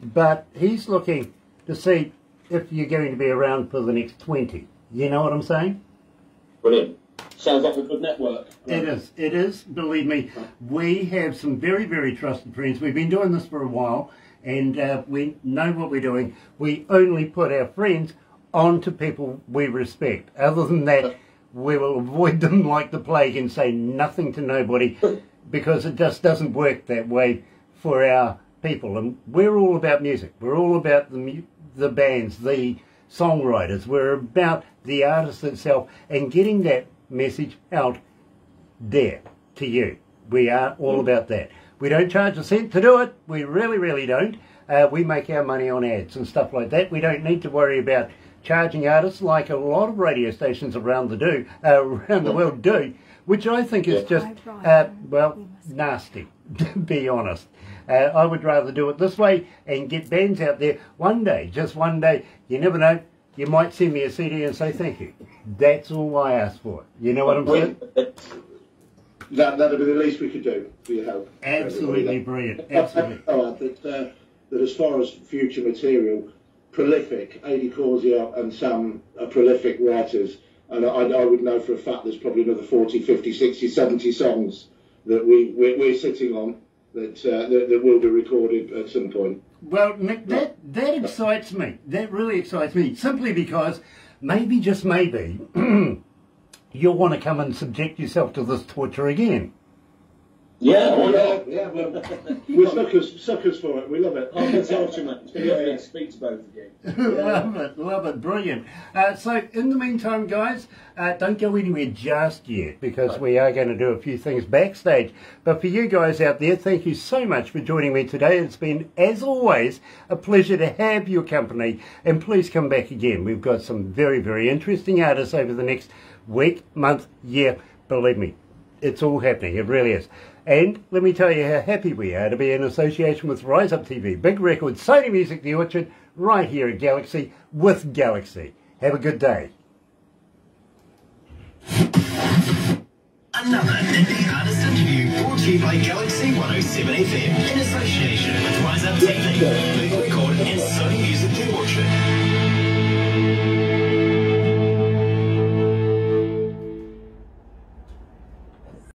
but he's looking to see if you're going to be around for the next 20. You know what I'm saying? Brilliant. Sounds like a good network. It is. It is. Believe me, we have some very, very trusted friends. We've been doing this for a while, and uh, we know what we're doing. We only put our friends onto people we respect. Other than that, we will avoid them like the plague and say nothing to nobody, because it just doesn't work that way for our people. And we're all about music. We're all about the the bands, the songwriters. We're about the artist itself and getting that message out there to you. We are all about that. We don't charge a cent to do it. We really, really don't. Uh, we make our money on ads and stuff like that. We don't need to worry about charging artists like a lot of radio stations around the do uh, [laughs] around the world do, which I think is just uh, well nasty. To [laughs] be honest, uh, I would rather do it this way and get bands out there one day, just one day. You never know. You might send me a CD and say thank you. That's all I ask for. You know what I'm saying? That that'd be the least we could do for your help. Absolutely brilliant. [laughs] Absolutely. Oh, that, uh, that as far as future material, prolific, Adi Corsia and Sam are prolific writers. And I, I would know for a fact there's probably another 40, 50, 60, 70 songs that we, we're, we're sitting on that, uh, that, that will be recorded at some point. Well, Nick, that, that excites me. That really excites me. Simply because maybe, just maybe, [clears throat] you'll want to come and subject yourself to this torture again. Yeah, Yeah, not? yeah, well, [laughs] we're suckers, suckers for it. We love it. I'll get after you, mate. It's been lovely to speak to both of you. [laughs] love it, love it, brilliant. Uh, so, in the meantime, guys, uh, don't go anywhere just yet because we are going to do a few things backstage. But for you guys out there, thank you so much for joining me today. It's been, as always, a pleasure to have your company. And please come back again. We've got some very, very interesting artists over the next week, month, year. Believe me, it's all happening. It really is. And let me tell you how happy we are to be in association with Rise Up TV, Big Record, Sony Music, The Orchard, right here at Galaxy with Galaxy. Have a good day. Another indie artist interview brought to you by Galaxy 107 FM in association with Rise Up TV.